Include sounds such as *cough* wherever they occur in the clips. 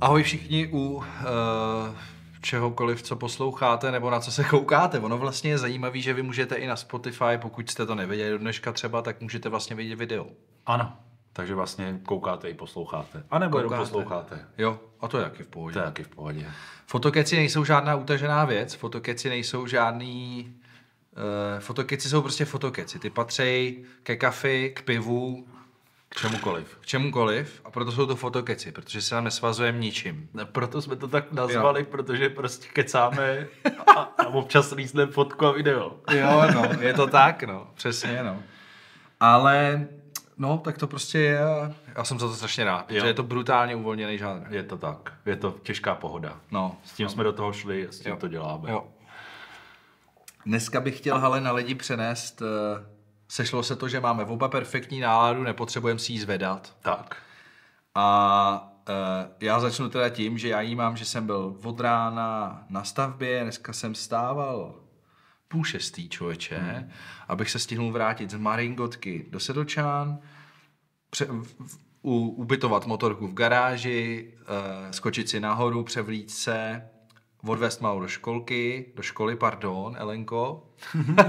Ahoj všichni u uh, čehokoliv, co posloucháte nebo na co se koukáte. Ono vlastně je zajímavé, že vy můžete i na Spotify, pokud jste to nevěděli do dneška třeba, tak můžete vlastně vidět video. Ano. Takže vlastně koukáte i posloucháte. A nebo jenom Koukáte. posloucháte. Jo, a to je taky v pohodě. To je taky v pohodě. Fotokeci nejsou žádná utažená věc, fotokeci nejsou žádný... Uh, fotokeci jsou prostě fotokeci. Ty patří ke kafi, k pivu, K čemukoliv. k čemukoliv a proto jsou to fotokeci, protože se nám nesvazujeme ničím. Ne, proto jsme to tak nazvali, jo. protože prostě kecáme a, a občas lízneme fotku a video. Jo, no, je to tak, no, přesně, no. Ale, no, tak to prostě je já jsem za to strašně rád, protože Jo. je to brutálně uvolněný žánr. Je to tak. Je to těžká pohoda. No, S tím jsme do toho šli, s tím Jo. to děláme. jo. Dneska bych chtěl, ale na lidi přenést, eh, sešlo se to, že máme oba perfektní náladu, nepotřebujeme si ji zvedat. Tak. A uh, já začnu teda tím, že já jí mám, že jsem byl od rána na stavbě, dneska jsem stával půl šestý člověče, hmm. abych se stihnul vrátit z Maringotky do Sedlčán, pře- u, ubytovat motorku v garáži, uh, skočit si nahoru, převlít se, odvést malou do školky, do školy, pardon, Elenko.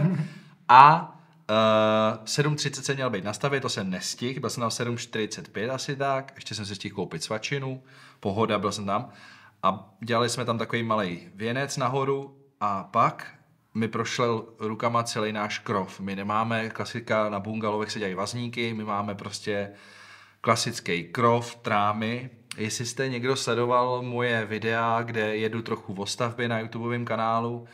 *laughs* A uh, 7.30 jsem měl být na stavě, to jsem nestihl, byl jsem tam 7.45 asi tak, ještě jsem si stihl koupit svačinu, pohoda, byl jsem tam. A dělali jsme tam takový malý věnec nahoru a pak mi prošel rukama celý náš krov. My nemáme klasika, na bungalovech se dělají vazníky, my máme prostě klasický krov, trámy. Jestli jste někdo sledoval moje videa, kde jedu trochu o stavbě na YouTubeovém kanálu,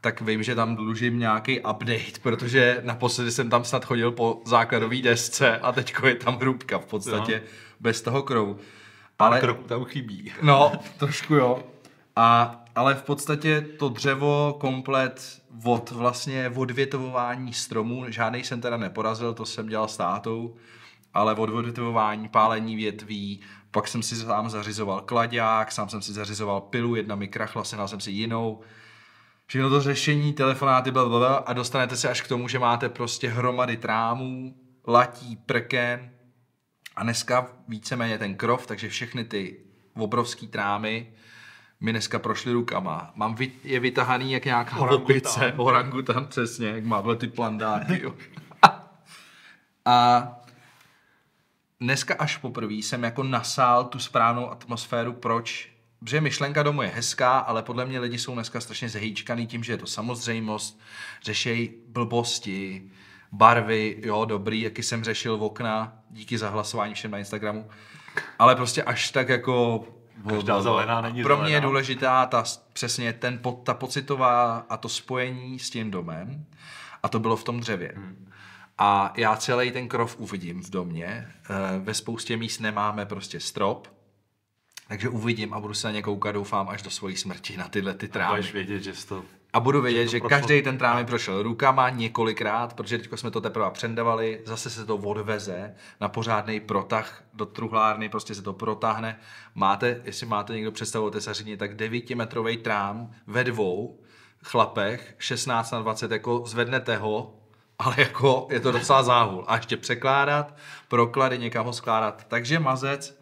tak vím, že tam dlužím nějaký update, protože naposledy jsem tam snad chodil po základové desce a teďko je tam hrubka v podstatě No. bez toho krovu. Ale kroků tam chybí. No, *laughs* trošku jo. A, ale v podstatě to dřevo komplet od vlastně odvětvování stromů, žádný jsem teda neporazil, to jsem dělal s tátou, ale od odvětvování, pálení větví, pak jsem si sám zařizoval klaďák, sám jsem si zařizoval pilu, jedna mi krachla, sehnal jsem si jinou. Všechno to řešení, telefonáty, blablabla, a dostanete se až k tomu, že máte prostě hromady trámů, latí, prken, a dneska víceméně ten krov, takže všechny ty obrovský trámy mi dneska prošly rukama. Mám vy, je vytahaný jak nějaká Orangutan. *laughs* orangutan. Přesně, jak má ty plandáky. *laughs* A dneska až poprvé jsem jako nasál tu správnou atmosféru, proč Protože myšlenka domu je hezká, ale podle mě lidi jsou dneska strašně zahýčkaný tím, že je to samozřejmost, řešejí blbosti, barvy, jo, dobrý, jaký jsem řešil v okna, díky za hlasování všem na Instagramu, ale prostě až tak jako... Každá zelená není Pro mě je zelená. důležitá ta, přesně ten, ta pocitová a to spojení s tím domem a to bylo v tom dřevě. A já celý ten krov uvidím v domě. Eh, Ve spoustě míst nemáme prostě strop, takže uvidím a budu se na ně koukat, doufám, až do svojí smrti na tyhle ty trámy. Budeš vědět, že to... A budu vědět, že prošlo. každý ten trámy prošel rukama několikrát, protože teď jsme to teprve přendavali, zase se to odveze na pořádný protah do truhlárny, prostě se to protáhne. Máte, jestli máte někdo představu o tesařině, tak 9-metrový trám ve dvou chlapech, 16 na 20, jako zvednete ho, ale jako je to docela záhul. A ještě překládat, proklady, někam ho skládat. Takže mazec,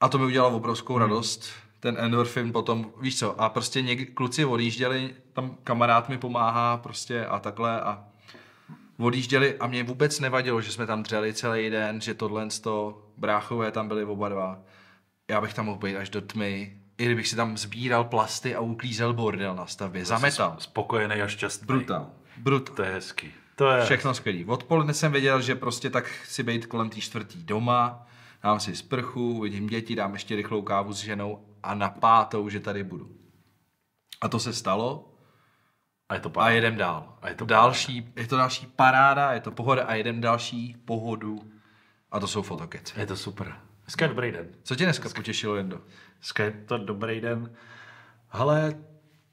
a to mi udělalo obrovskou Hmm. radost. Ten endorfin potom, víš co, a prostě někdy kluci odjížděli, tam kamarád mi pomáhá prostě a takhle a odjížděli a mě vůbec nevadilo, že jsme tam dřeli celý den, že tohle to bráchové tam byli oba dva. Já bych tam mohl být až do tmy, i kdybych si tam sbíral plasty a uklízel bordel na stavbě. Zametal. Spokojený a šťastný. Brutal. Brutal. To je hezký. To je... Všechno skvělý. Odpoledne jsem věděl, že prostě tak chci být kolem té čtvrtý doma, dám si sprchu, vidím děti, dám ještě rychlou kávu s ženou a na pátou, že tady budu. A to se stalo A je to a pár. jedem dál. A je to další, je to další paráda, je to pohoda a jedem další pohodu a to jsou fotokeci. Je to super. Dneska je dobrý den. Co tě dneska potěšilo, Jendo? Dneska je to dobrý den. Ale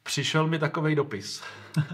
přišel mi takový dopis.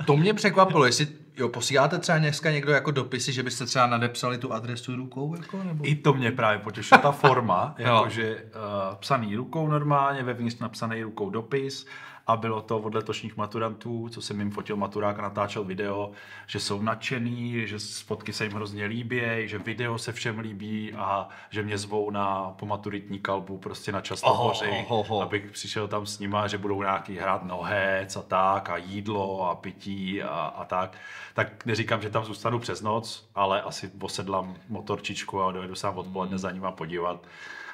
To mě překvapilo, jestli jo, posíláte třeba dneska někdo jako dopisy, že byste třeba nadepsali tu adresu rukou, jako, nebo? I to mě právě potěšilo, ta forma, *laughs* jakože uh, psaný rukou normálně, vevnitř napsaný rukou dopis a bylo to od letošních maturantů, co jsem jim fotil maturák a natáčel video, že jsou nadšený, že fotky se jim hrozně líbí, že video se všem líbí a že mě zvou na pomaturitní kalbu prostě na často Oho, hoři, oho, oho. abych přišel tam s nima, že budou nějaký hrát nohec a tak a jídlo a pití a, a tak. Tak neříkám, že tam zůstanu přes noc, ale asi posedlám motorčičku a dojedu sám odpoledne za nima podívat.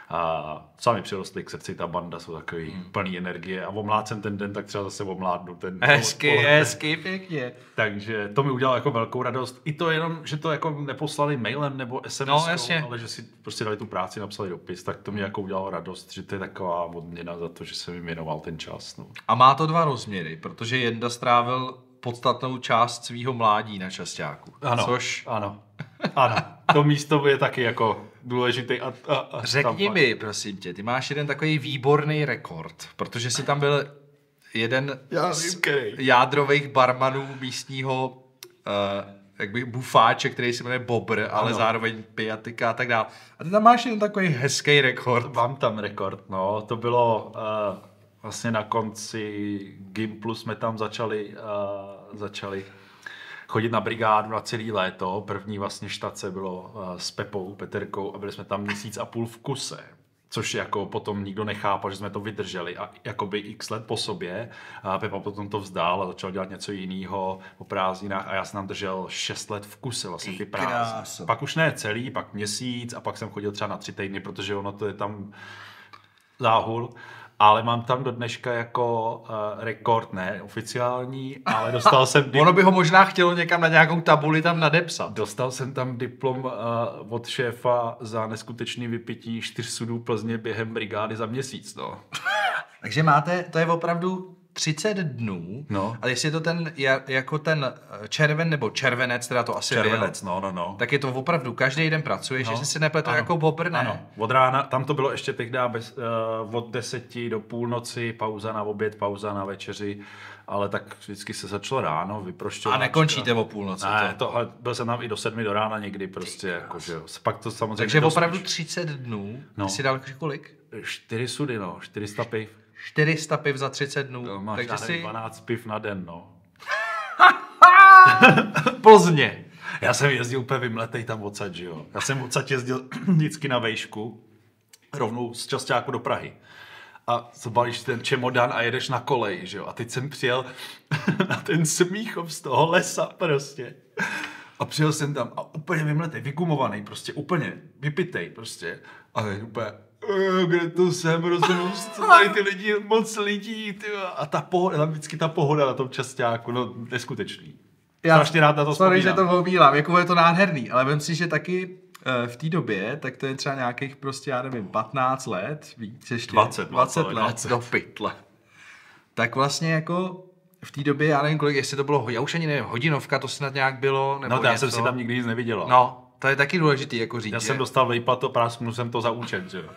A sami přirostli k srdci, ta banda jsou takový hmm. plný energie a jsem ten den, tak třeba zase omládnu ten *laughs* Hezky, pohled. hezky, pěkně. Takže to mi udělalo jako velkou radost. I to jenom, že to jako neposlali mailem nebo SMS, No, jasně. ale že si prostě dali tu práci, napsali dopis, tak to mi jako udělalo radost, že to je taková odměna za to, že jsem jim věnoval ten čas. No. A má to dva rozměry, protože Jenda strávil podstatnou část svého mládí na časťáku. Ano, Což ano, ano. To místo je taky jako důležitý. A, a, a Řekni tam- mi, prosím tě, ty máš jeden takový výborný rekord, protože jsi tam byl jeden Já z jádrových barmanů místního uh, jak by bufáče, který se jmenuje Bobr, ale Ano. zároveň pijatika a tak dále. A ty tam máš jeden takový hezký rekord. Mám tam rekord, no. To bylo uh, vlastně na konci Gimplu jsme tam začali, uh, začali chodit na brigádu na celý léto. První vlastně štace bylo uh, s Pepou, Peterkou a byli jsme tam měsíc a půl v kuse. Což jako potom nikdo nechápal, že jsme to vydrželi a jakoby x let po sobě. A Pepa potom to vzdál a začal dělat něco jiného po prázdninách a já jsem tam držel 6 let v kuse vlastně ty prázdniny. Pak už ne celý, pak měsíc a pak jsem chodil třeba na tři týdny, protože ono to je tam záhul. Ale mám tam do dneška jako uh, rekord, ne oficiální, ale dostal jsem, di- *laughs* Ono by ho možná chtělo někam na nějakou tabuli tam nadepsat. dostal jsem tam diplom uh, od šéfa za neskutečný vypití čtyř sudů Plzně během brigády za měsíc. No. *laughs* Takže máte, to je opravdu 30 dnů. No. A jestli je to ten, ja- jako ten eh, červen nebo červenec, teda to asi Červenec, byl, no, no, no. tak je to opravdu každý den pracuješ, no. jestli si nepletu jako bobr, ne? Ano, od rána, tam to bylo ještě tehdy bez, uh, od deseti do půlnoci, pauza na oběd, pauza na večeři, ale tak vždycky se začalo ráno, A vyprošťováčka. nekončíte o půlnoci. Ne, to. to, ale byl jsem tam i do sedmi do rána někdy prostě, jako, že. Pak to samozřejmě Takže opravdu 30 dnů. No. Jsi dal kolik? Čtyři sudy, no, 400 piv. 400 piv za 30 dnů. To máš Takže si... si 12 piv na den, no. *laughs* Plzně. Já jsem jezdil úplně vymletej tam odsaď, že jo. Já jsem odsaď jezdil *clears throat* vždycky na vejšku, rovnou z Časťáku do Prahy. A zabalíš ten čemodan a jedeš na kolej, že jo. A teď jsem přijel *laughs* na ten Smíchov z toho lesa prostě. A přijel jsem tam a úplně vymletej, vygumovaný, prostě úplně vypitej prostě. A úplně, "Eh, kde to jsem, rozumím, *laughs* tady ty lidi, moc lidí, ty vole." A ta pohoda, tam vždycky ta pohoda na tom časťáku, no neskutečný. Strašně rád na to Sorry, že vzpomínám. to omílám, jako je to nádherný, ale vem si, že taky eh, v té době, tak to je třeba nějakých prostě, já nevím, 15 let, víc ještě. 20, 20 let, 20. *laughs* do pytle. Tak vlastně jako v té době, já nevím kolik, jestli to bylo, já už ani nevím, hodinovka, to snad nějak bylo, nebo No, to já něco. jsem si tam nikdy nic neviděl. No, to je taky důležitý jako říct, Já že? jsem dostal vejplato, prásknul jsem to za účet, že jo.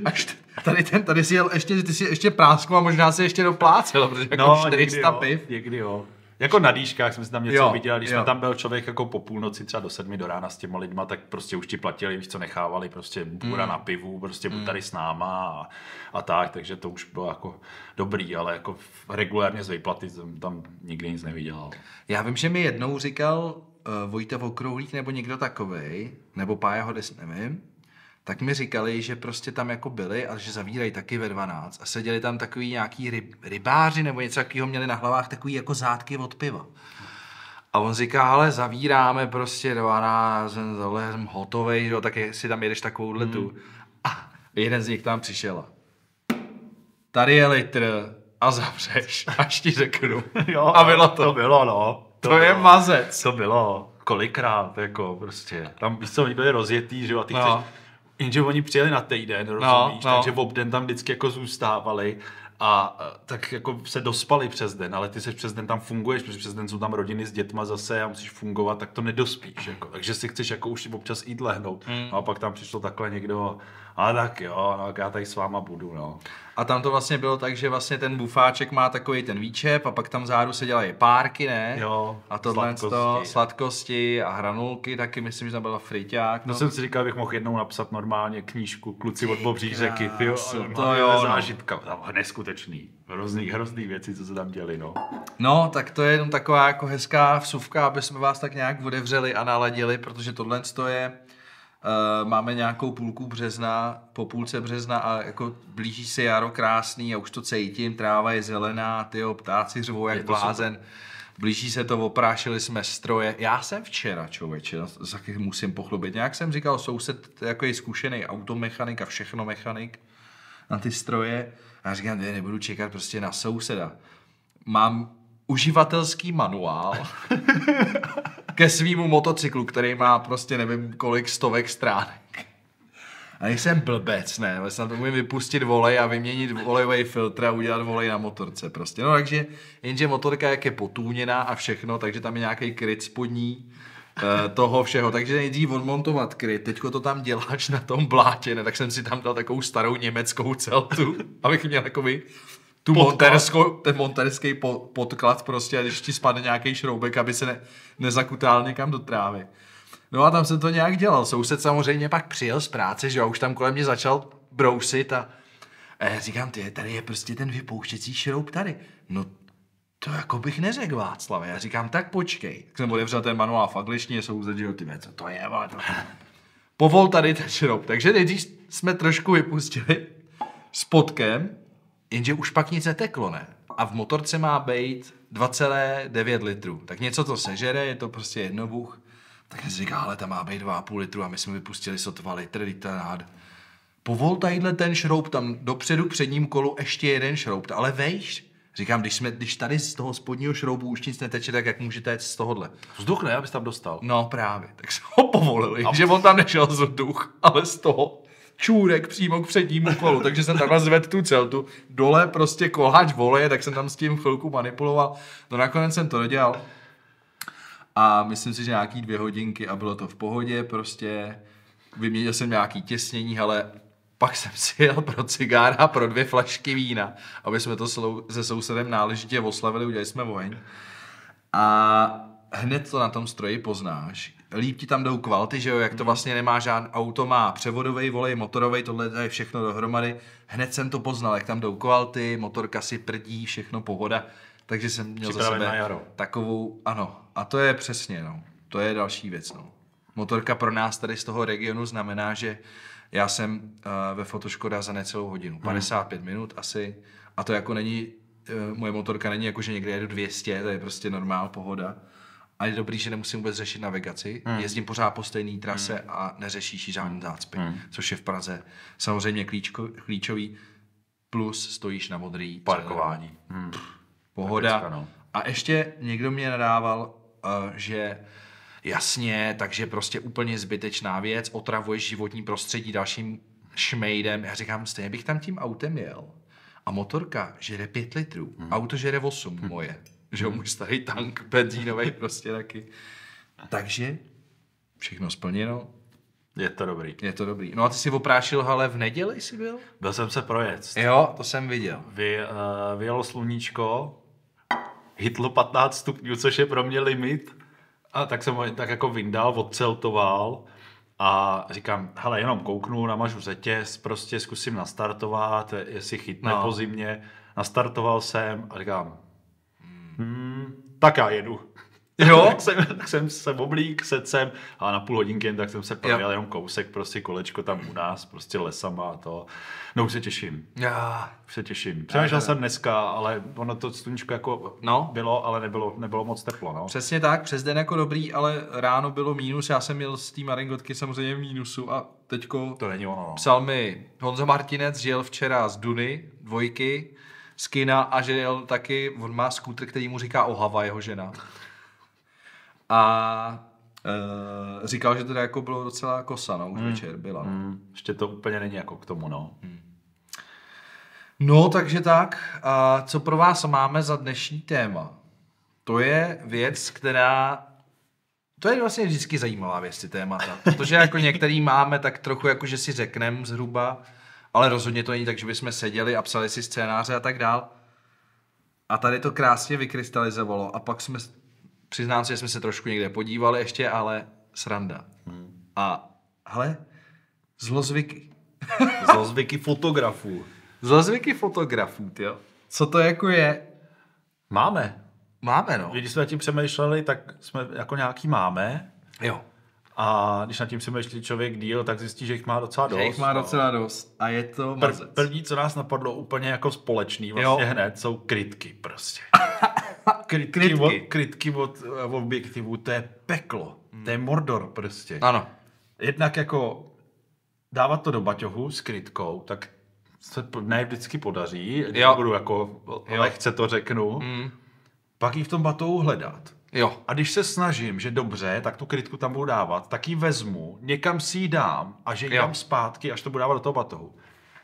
*laughs* Až t- tady, ten, tady si jel ještě, ty si ještě práskl a možná si ještě doplácel, protože jako No, 400 někdy jo, piv. někdy jo. Jako na dýškách jsme si tam něco Jo, jo, viděli, když jo. jsme tam byl člověk jako po půlnoci, třeba do sedmi do rána s těma lidma, tak prostě už ti platili, víš co, nechávali prostě bůra Hmm. na pivu, prostě buď tady s náma a, a, tak, takže to už bylo jako dobrý, ale jako regulárně z vejplaty jsem tam nikdy nic neviděl. Já vím, že mi jednou říkal uh, Vojta Okrouhlík nebo někdo takovej, nebo Pája Hodes, nevím, tak mi říkali, že prostě tam jako byli a že zavírají taky ve 12 a seděli tam takový nějaký ryb, rybáři nebo něco takového, měli na hlavách takový jako zátky od piva. A on říká, ale zavíráme prostě 12, jsem, jsem hotovej, jo, tak si tam jedeš takovouhle Hmm. tu. A jeden z nich tam přišel. Tady je litr a zavřeš, až ti řeknu. *laughs* a bylo to. To bylo, no. To je bylo. mazec. Co bylo? Kolikrát, jako prostě. Tam, víš co, oni byli rozjetý, že jo, a ty No. chceš, jenže oni přijeli na týden, rozumíš, no. takže v obden tam vždycky jako zůstávali a a tak jako se dospali přes den, ale ty se přes den tam funguješ, protože přes den jsou tam rodiny s dětma zase a musíš fungovat, tak to nedospíš, jako. takže si chceš jako už občas jít lehnout. Hmm. No a pak tam přišlo takhle někdo, a tak jo, no, já tady s váma budu, no. A tam to vlastně bylo tak, že vlastně ten bufáček má takový ten výčep a pak tam záru se dělají párky, ne? Jo, A tohle sladkosti. to, sladkosti a hranulky taky, myslím, že tam byla friťák. No, jsem si říkal, bych mohl jednou napsat normálně knížku Kluci od Bobří řeky. Ty jo, to jo, no. Zážitka, tam neskutečný. Hrozný, hrozný věci, co se tam děli, no. No, tak to je jenom taková jako hezká vsuvka, aby jsme vás tak nějak odevřeli a naladili, protože tohle to je, uh, máme nějakou půlku března, po půlce března a jako blíží se jaro krásný a už to cítím, tráva je zelená, ty ptáci řvou jak Je blázen. Blíží se to, oprášili jsme stroje. Já jsem včera, člověče, za musím pochlubit. Nějak jsem říkal, soused jako je zkušený automechanik a všechno mechanik na ty stroje. A já říkám, ne, nebudu čekat prostě na souseda. Mám uživatelský manuál ke svýmu motocyklu, který má prostě nevím kolik stovek stránek. A nejsem blbec, ne, ale snad umím vypustit volej a vyměnit volejový filtr a udělat volej na motorce prostě. No takže, jenže motorka jak je potůněná a všechno, takže tam je nějaký kryt spodní eh, toho všeho. Takže nejdřív odmontovat kryt, teďko to tam děláš na tom blátě, ne, tak jsem si tam dal takovou starou německou celtu, abych měl takový tu monterskou, ten monterský po, podklad prostě, a když ti spadne nějaký šroubek, aby se ne, nezakutal někam do trávy. No a tam jsem to nějak dělal. Soused samozřejmě pak přijel z práce, že jo, už tam kolem mě začal brousit a, a já říkám, ty, tady je prostě ten vypouštěcí šroub tady. No to jako bych neřekl Václave. Já říkám, tak počkej. Tak jsem otevřel ten manuál v angličtině, soused, že jo, ty co to je, vole, to... Povol tady ten šroub. Takže nejdřív jsme trošku vypustili spodkem, jenže už pak nic neteklo, ne? A v motorce má být 2,9 litrů. Tak něco to sežere, je to prostě jednobuch. Tak jsem říkal, ale tam má být 2,5 litru a my jsme vypustili sotva litr, je rád. Povol tadyhle ten šroub, tam dopředu předním kolu ještě jeden šroub, ale vejš. Říkám, když, jsme, když tady z toho spodního šroubu už nic neteče, tak jak můžete jet z tohohle? Vzduch ne, abys tam dostal. No právě, tak jsme ho povolili, že on tam nešel z duch, ale z toho čůrek přímo k přednímu kolu, takže jsem takhle zvedl tu celtu, dole prostě koláč voleje, tak jsem tam s tím chvilku manipuloval, no nakonec jsem to dodělal a myslím si, že nějaký dvě hodinky a bylo to v pohodě, prostě vyměnil jsem nějaký těsnění, ale pak jsem si jel pro cigára a pro dvě flašky vína, aby jsme to se sousedem náležitě oslavili, udělali jsme oheň. A hned to na tom stroji poznáš. Líp ti tam jdou kvalty, že jo, jak to vlastně nemá žádný auto, má převodový volej, motorový, tohle je všechno dohromady. Hned jsem to poznal, jak tam jdou kvalty, motorka si prdí, všechno pohoda. Takže jsem měl za sebe takovou, ano, a to je přesně, no, to je další věc, no. Motorka pro nás tady z toho regionu znamená, že já jsem uh, ve Fotoškoda za necelou hodinu, 55 minut asi, a to jako není, uh, moje motorka není jako, že někde jedu 200, to je prostě normál, pohoda. A je dobrý, že nemusím vůbec řešit navigaci, hmm. jezdím pořád po stejné trase hmm. a neřešíš žádný zácpy, hmm. což je v Praze samozřejmě klíčko, klíčový, plus stojíš na modrý Parkování. Hmm. Pohoda. Pecka, no. A ještě někdo mě nadával, uh, že jasně, takže prostě úplně zbytečná věc, otravuješ životní prostředí dalším šmejdem. Já říkám, stejně bych tam tím autem jel. A motorka žere 5 litrů. Hmm. Auto žere 8 hmm. moje. Že jo, můj starý tank benzínový prostě taky. Takže všechno splněno. Je to dobrý. Je to dobrý. No a ty si oprášil hale v neděli jsi byl? Byl jsem se projet. Jo, to jsem viděl. Vy, uh, vyjelo sluníčko, hitlo 15 stupňů, což je pro mě limit. A tak jsem ho tak jako vyndal, odceltoval a říkám, hele, jenom kouknu, namažu řetěz, prostě zkusím nastartovat, jestli chytne no. po zimě. Nastartoval jsem a říkám, hmm, tak já jedu. Jo? *laughs* tak, jsem, tak jsem se oblík, sedl jsem a na půl hodinky jen tak jsem se projel jenom kousek, prostě kolečko tam u nás, prostě lesama a to. No už se těším. Já, Už se těším. Přemýšlel jsem dneska, ale ono to sluníčko jako No. bylo, ale nebylo, nebylo moc teplo. No. Přesně tak, přes den jako dobrý, ale ráno bylo mínus, já jsem měl z té Maringotky samozřejmě v mínusu a teďko To není ono. No. psal mi Honza Martinec, jel včera z Duny, dvojky, z kina a že jel taky, on má skútr, který mu říká Ohava, jeho žena. A e, říkal, že teda jako bylo docela kosa, no, už večer byla. No. Hmm, ještě to úplně není jako k tomu, no. No, takže tak. A co pro vás máme za dnešní téma? To je věc, která... To je vlastně vždycky zajímavá věc, ty témata. Protože jako některý máme tak trochu, jako že si řekneme zhruba, ale rozhodně to není tak, že bychom seděli a psali si scénáře a tak dál. A tady to krásně vykrystalizovalo a pak jsme, přiznám se, že jsme se trošku někde podívali ještě, ale sranda. Hmm. A hele, zlozvyky. Zlozvyky fotografů. Zlozvyky fotografů, jo. Co to jako je? Máme. Máme, no. Když jsme nad tím přemýšleli, tak jsme jako nějaký máme. Jo. A když nad tím přemýšlí člověk díl, tak zjistí, že jich má docela dost. Že jich má docela dost. A je to Pr- první, co nás napadlo úplně jako společný vlastně Jo. hned, jsou krytky prostě. *laughs* krytky, Krytky. Od, krytky od eh, objektivu, to je peklo. To je Mordor prostě. Ano. Jednak jako dávat to do baťohu s krytkou, tak se ne vždycky podaří, když Jo. budu jako lehce to řeknu. Mm. Pak ji v tom batohu hledat. Jo. A když se snažím, že dobře, tak tu krytku tam budu dávat, tak ji vezmu, někam si ji dám a že ji Jo. dám zpátky, až to budu dávat do toho batohu.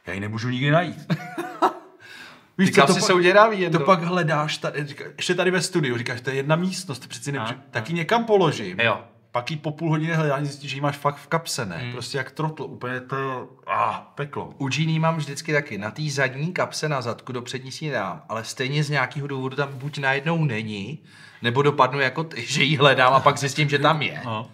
Já ji nemůžu nikdy najít. *laughs* Víš, co, kam to si pak- děravý To pak hledáš tady, říká, ještě tady ve studiu, říkáš, to je jedna místnost, přeci nemůžu, A, tak ji někam položím. Jo. Pak ji po půl hodině hledání zjistíš, že ji máš fakt v kapse, ne? Prostě jak trotl, úplně to, ah, peklo. U Genie mám vždycky taky na té zadní kapse na zadku, do přední si dám, ale stejně z nějakého důvodu tam buď najednou není, nebo dopadnu jako ty, *laughs* že ji hledám a pak zjistím, že tam je. No.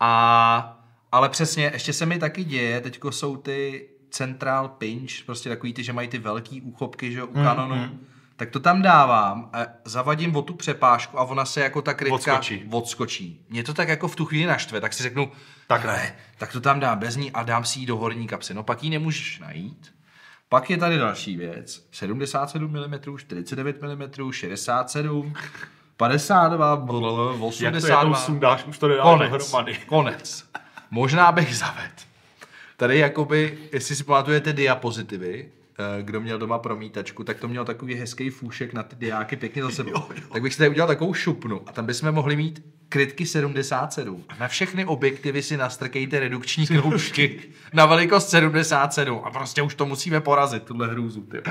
A, ale přesně, ještě se mi taky děje, teďko jsou ty central pinch, prostě takový ty, že mají ty velký úchopky, že u kanonu. Tak to tam dávám a zavadím o tu přepážku a ona se jako ta krytka Odskočí. odskočí. Mě to tak jako v tu chvíli naštve, tak si řeknu, takhle, tak to tam dám bez ní a dám si ji do horní kapsy. No pak ji nemůžeš najít. Pak je tady další věc. 77 mm, 49 mm, 67, 52, blablabla, Jak to 82. jednou sundáš, už to nedáš Konec. dohromady. Konec. Možná bych zaved. Tady jakoby, jestli si pamatujete diapozitivy, kdo měl doma promítačku, tak to měl takový hezký fůšek na ty diáky pěkně za sebou. *laughs* Tak bych si tady udělal takovou šupnu a tam bychom mohli mít krytky 77. Na všechny objektivy si nastrkejte redukční *laughs* kroužky na velikost 77 a prostě už to musíme porazit, tuhle hrůzu. Ty.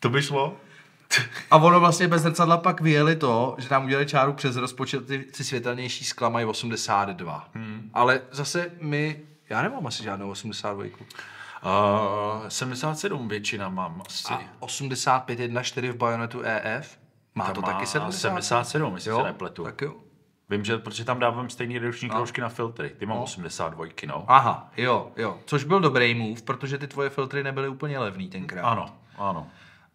To by šlo? A ono vlastně bez zrcadla pak vyjeli to, že nám udělali čáru přes rozpočet, ty, ty světelnější skla mají 82. Hmm. Ale zase my, já nemám asi žádnou 82. Uh, 77 většina mám asi. A 85 1.4 v Bayonetu EF? Má Ta to má taky 70? 77, jestli Jo, se nepletu. tak jo. Vím, že protože tam dávám stejný redukční kroužky na filtry. Ty mám 82, no. Aha, jo, jo. Což byl dobrý move, protože ty tvoje filtry nebyly úplně levný tenkrát. Ano, ano.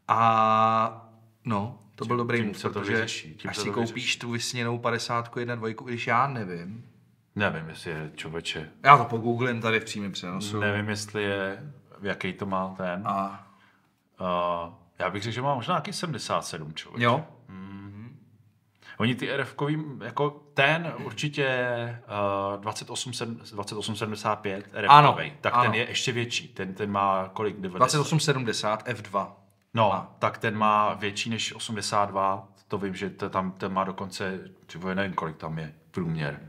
A no, to byl dobrý tím move, se to protože vyřeší, tím až si to koupíš vyřeší. tu vysněnou 50 1 2, když já nevím. Nevím, jestli je člověče. Já to pogooglím tady v přímém přenosu. Nevím, jestli je, jaký to má ten. A Uh, já bych řekl, že má možná nějaký 77 člověk. jo, Oni ty rf jako ten určitě uh, 28, 2875 RF, Ano, tak ano. ten je ještě větší. Ten, ten má kolik? 90? 2870 F2. No, tak ten má větší než 82, to vím, že to tam ten má dokonce, ty nevím, kolik tam je průměr.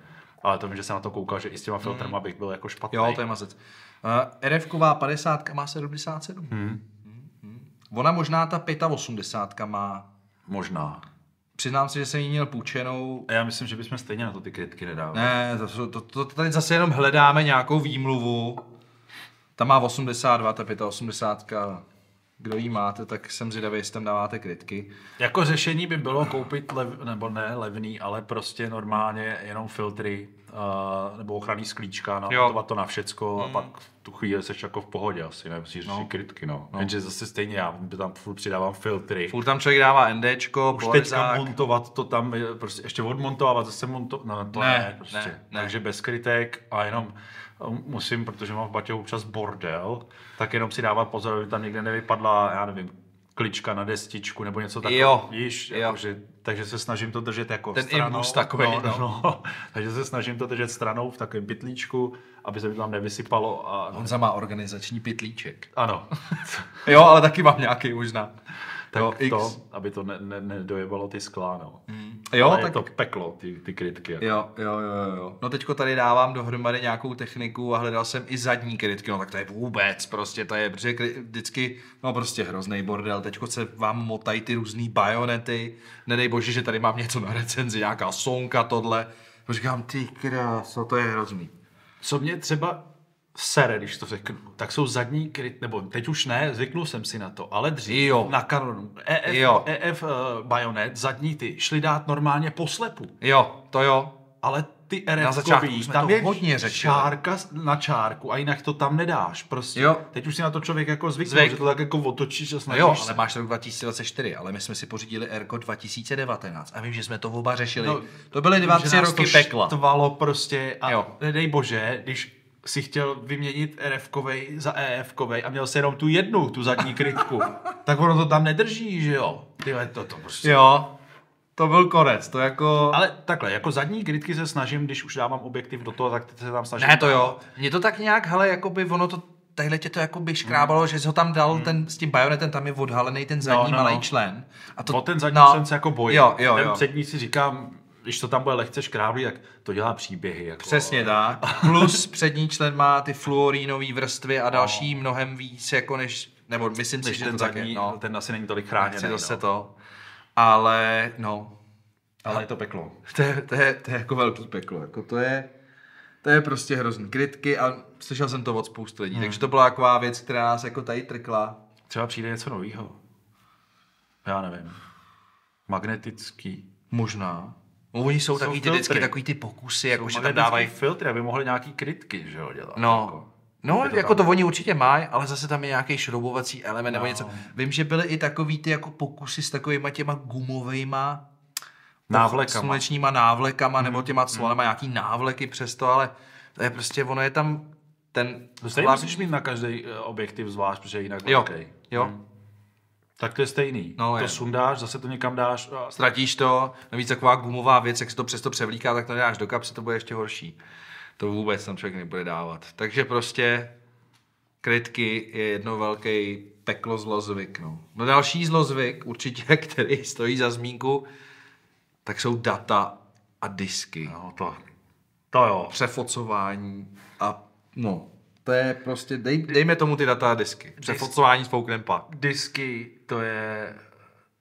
Ale to vím, že jsem na to koukal, že i s těma filtrama bych byl jako špatný. Jo, to je mazec. Uh, RFková 50 má 77. Hmm. Ona možná ta 85 má. Možná. Přiznám se, že jsem jí měl půjčenou. A já myslím, že bychom stejně na to ty krytky nedávali. Ne, to, to, to, to tady zase jenom hledáme nějakou výmluvu. Ta má 82, ta 85. Kdo jí máte, tak jsem zvědavý, jestli tam dáváte krytky. Jako řešení by bylo koupit, lev, nebo ne levný, ale prostě normálně jenom filtry uh, nebo ochranný sklíčka, namontovat to na všecko a pak v tu chvíli jsi jako v pohodě asi, nemusíš řešit krytky, no. no. Jenže zase stejně já tam furt přidávám filtry. Furt tam člověk dává NDčko, Už teďka polarizák. montovat to tam, prostě ještě odmontovávat, zase montovat, no to Ne, ne, prostě. ne, ne. Takže bez krytek a jenom um, musím, protože mám v Batě občas bordel, tak jenom si dávat pozor, aby tam někde nevypadla, já nevím, klička na destičku nebo něco takového. Jo, Víš, jo. Jakože, takže se snažím to držet jako Ten stranou. imbus takovej, no, no. no. no. *laughs* takže se snažím to držet stranou v takovém pytlíčku, aby se mi tam nevysypalo a Honza má organizační pitlíček. ano. *laughs* Jo, ale taky mám nějaký možná. Tak jo, to, X. aby to ne, ne, nedojebalo ty skla, no. Jo, Ale tak je to peklo, ty, ty krytky. Jako. Jo, jo, jo, jo. No teďko tady dávám dohromady nějakou techniku a hledal jsem i zadní krytky, no tak to je vůbec prostě, to je, protože kry- vždycky, no prostě hrozný bordel, teďko se vám motají ty různý bajonety, nedej bože, že tady mám něco na recenzi, nějaká sonka, tohle, říkám, ty kráso, to je hrozný. Co mě třeba sere, když to řeknu, tak jsou zadní kryt, nebo teď už ne, zvyknul jsem si na to, ale dřív Jo. na Canonu, EF, Jo. EF uh, bajonet, zadní ty, šli dát normálně poslepu, Jo, to jo. ale ty Na začátku RF jsme tam to je hodně řešili. čárka na čárku a jinak to tam nedáš. Prostě. Jo. Teď už si na to člověk jako zvykl, Zvyk. že to tak jako otočíš a No snažíš jo, se. ale máš rok 2024, ale my jsme si pořídili Erko 2019 a vím, že jsme to oba řešili. No, to byly dva, tři roky to pekla. Štvalo prostě a Jo. nedej bože, když si chtěl vyměnit RF-kovej za EF-kovej a měl si jenom tu jednu, tu zadní krytku, *laughs* tak ono to tam nedrží, že jo? Tyhle, to, to prostě. Jo, to byl konec, to jako... Ale takhle, jako zadní krytky se snažím, když už dávám objektiv do toho, tak se tam snažím. Ne, to jo. Mně to tak nějak, hele, jakoby ono to, tadyhle tě to jakoby škrábalo, že jsi ho tam dal ten, s tím bajonetem, tam je odhalený ten zadní Hmm. no, malý no. člen. A To, o ten zadní no, jsem se jako bojím. Jo, jo, ten jo. přední si říkám, když to tam bude lehce škráblý, tak to dělá příběhy. Jako, Přesně tak. Plus přední člen má ty fluorínové vrstvy a další mnohem víc, jako než, nebo myslím si, Než že ten to tak je. zadní, No, ten asi není tolik chráněný. zase no. to. Ale, no, Ale je to peklo. To je, to je, to je jako velký peklo. Jako to je, to je prostě hrozný. Krytky a slyšel jsem to od spoustu lidí. Hmm. Takže to byla taková věc, která nás jako tady trkla. Třeba přijde něco nového. Já nevím. Magnetický. Možná. No, oni jsou, Jsou takový ty vždycky takový ty pokusy, jako že tam dávají... filtry, aby mohli nějaký krytky, že jo, dělat. No, Jako. no to jako tam- to oni určitě mají, ale zase tam je nějaký šroubovací element nebo No. něco. Vím, že byly i takový ty jako pokusy s takovýma těma gumovejma Návlekama. slunečníma návlekama, nebo těma clonama, nějaký návleky přesto, ale to je prostě, ono je tam ten... To stejně musíš mít na každý eh, objektiv zvlášť, protože jinak Jo, velký. jo. Hm. Tak to je stejný. No, to je. sundáš, zase to někam dáš. A... Ztratíš to, navíc taková gumová věc, jak se to přesto převlíká, tak to nedáš do kapsy, to bude ještě horší. To vůbec tam člověk nebude dávat. Takže prostě krytky je jedno velký peklo zlozvyk. No. no další zlozvyk, určitě, *laughs* který stojí za zmínku, tak jsou data a disky. No, to, to jo. Přefocování a no, to je prostě, dej, dejme tomu ty data a disky. Přefocování s fouknem pak. Disky, to je,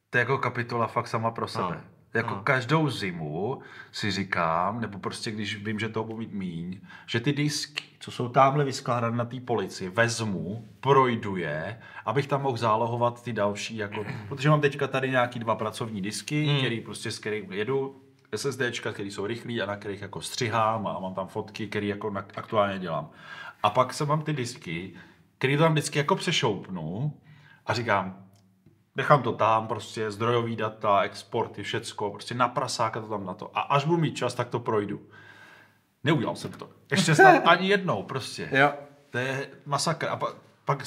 to je jako kapitola fakt sama pro sebe. No. Jako No. každou zimu si říkám, nebo prostě když vím, že toho budu mít míň, že ty disky, co jsou tamhle vyskládané na té polici, vezmu, projdu je, abych tam mohl zálohovat ty další, jako, protože mám teďka tady nějaký dva pracovní disky, Hmm. který prostě s kterých jedu, SSDčka, které jsou rychlý a na kterých jako střihám a mám tam fotky, které jako na, aktuálně dělám. A pak se mám ty disky, které tam vždycky jako přešoupnu a říkám, nechám to tam, prostě zdrojový data, exporty, všecko, prostě na prasáka to tam na to. A až budu mít čas, tak to projdu. Neudělal jsem to. Ještě *laughs* snad ani jednou, prostě. Jo. To je masakr. A pak, pak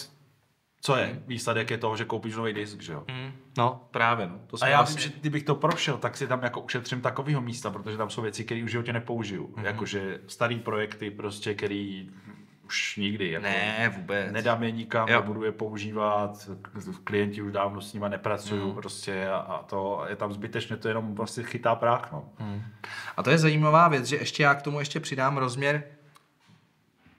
co je? Výsledek je toho, že koupíš nový disk, že jo? Mm, no, právě. No. To A já vlastně... vím, že kdybych to prošel, tak si tam jako ušetřím takového místa, protože tam jsou věci, které už životě nepoužiju. Mhm. Mm-hmm. Jakože starý projekty, prostě, který už nikdy. Jako Ne, vůbec. Nedám je nikam, Jo. nebudu je používat, klienti už dávno s nima nepracují Mhm. mm. prostě a, a, to je tam zbytečně, to jenom vlastně chytá prach, no. Hmm. A to je zajímavá věc, že ještě já k tomu ještě přidám rozměr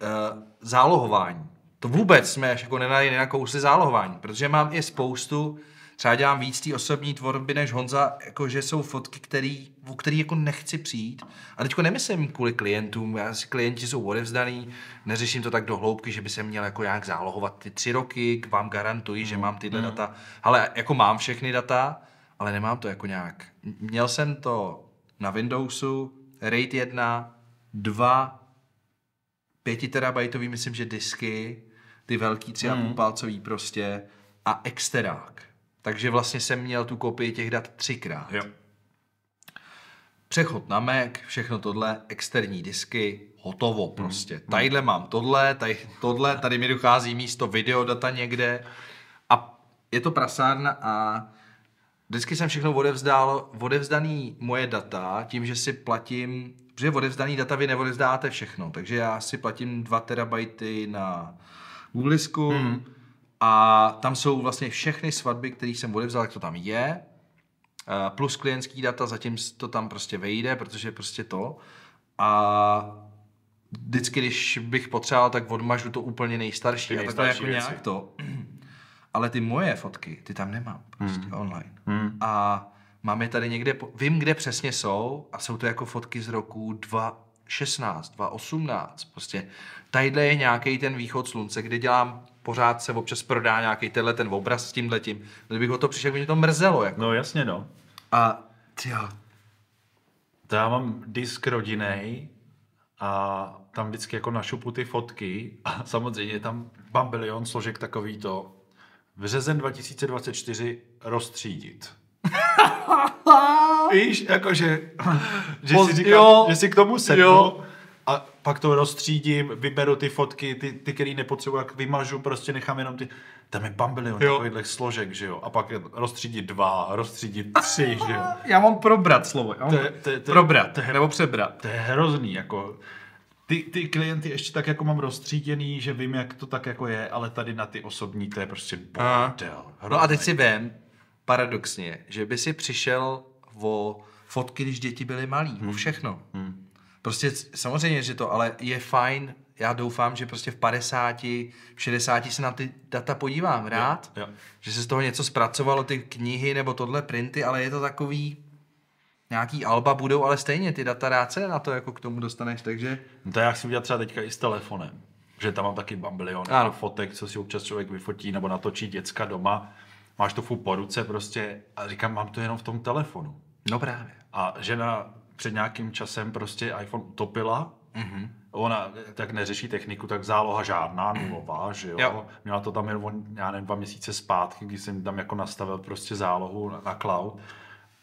uh, zálohování. To vůbec jsme jako nenakousli zálohování, protože mám i spoustu, třeba dělám víc té osobní tvorby než Honza, jakože jsou fotky, který, o který jako nechci přijít. A teďko nemyslím kvůli klientům, já si klienti jsou odevzdaný, neřeším to tak do hloubky, že by se měl jako nějak zálohovat ty tři roky, k vám garantuji, že mám tyhle data. Ale jako mám všechny data, ale nemám to jako nějak. Měl jsem to na Windowsu, RAID 1, 2, 5 terabajtový, myslím, že disky, ty velký 3,5 palcový prostě a exterák. Takže vlastně jsem měl tu kopii těch dat třikrát. Jo. Přechod na Mac, všechno tohle, externí disky, hotovo prostě. Mm. Tadyhle mám tohle, tady, tohle, tady mi dochází místo videodata někde a je to prasárna a vždycky jsem všechno odevzdal, odevzdaný moje data, tím, že si platím, protože odevzdaný data vy neodevzdáte všechno, takže já si platím 2 terabajty na Googlisku mm. A tam jsou vlastně všechny svatby, které jsem odevzal, jak to tam je, Uh, plus klientský data, zatím to tam prostě vejde, protože prostě to. A vždycky, když bych potřeboval, tak odmažu to úplně nejstarší. Ty a takhle nejstarší jako věci. nějak to. *clears throat* Ale ty moje fotky, ty tam nemám prostě Hmm. online. A mám je tady někde, vím, kde přesně jsou a jsou to jako fotky z roku 2, 2016, 2018, prostě tadyhle je nějaký ten východ slunce, kde dělám pořád se občas prodá nějaký tenhle ten obraz s tímhletím. Kdybych o to přišel, by mě to mrzelo. Jako. No jasně, no. A tyjo, To já mám disk rodinej a tam vždycky jako našupu ty fotky a *laughs* samozřejmě je tam bambilion složek takový to březen 2024 rozstřídit. *laughs* Víš, jakože, *laughs* že, Poz- si říkám, jo. že si k tomu sednu Jo. a pak to rozstřídím, vyberu ty fotky, ty, ty které nepotřebuji, jak vymažu, prostě nechám jenom ty, tam je bambilion Jo. takovýchhle složek, že jo, a pak rozstřídit dva, rozstřídit tři, že jo. *laughs* já mám probrat slovo. Já mám To to to probrat, to nebo přebrat. To je hrozný, jako ty, ty klienty ještě tak jako mám rozstříděný, že vím, jak to tak jako je, ale tady na ty osobní to je prostě bordel. No a teď si vem, paradoxně, že by si přišel o fotky, když děti byly malí, hmm. o všechno. Hmm. Prostě samozřejmě, že to, ale je fajn, já doufám, že prostě v 50, v 60 se na ty data podívám rád, jo. že se z toho něco zpracovalo, ty knihy nebo tohle printy, ale je to takový, nějaký alba budou, ale stejně ty data rád se na to jako k tomu dostaneš, takže No to já chci udělat třeba teďka i s telefonem. Že tam mám taky bambilion Ano. jako fotek, co si občas člověk vyfotí nebo natočí děcka doma. Máš to furt po ruce prostě a říkám, mám to jenom v tom telefonu. No právě. A žena před nějakým časem prostě iPhone utopila. Mhm. Mm-hmm. Ona tak neřeší techniku, tak záloha žádná, nulová, že jo? Jo. Měla to tam jen, já nevím, dva měsíce zpátky, když jsem tam jako nastavil prostě zálohu na, na cloud.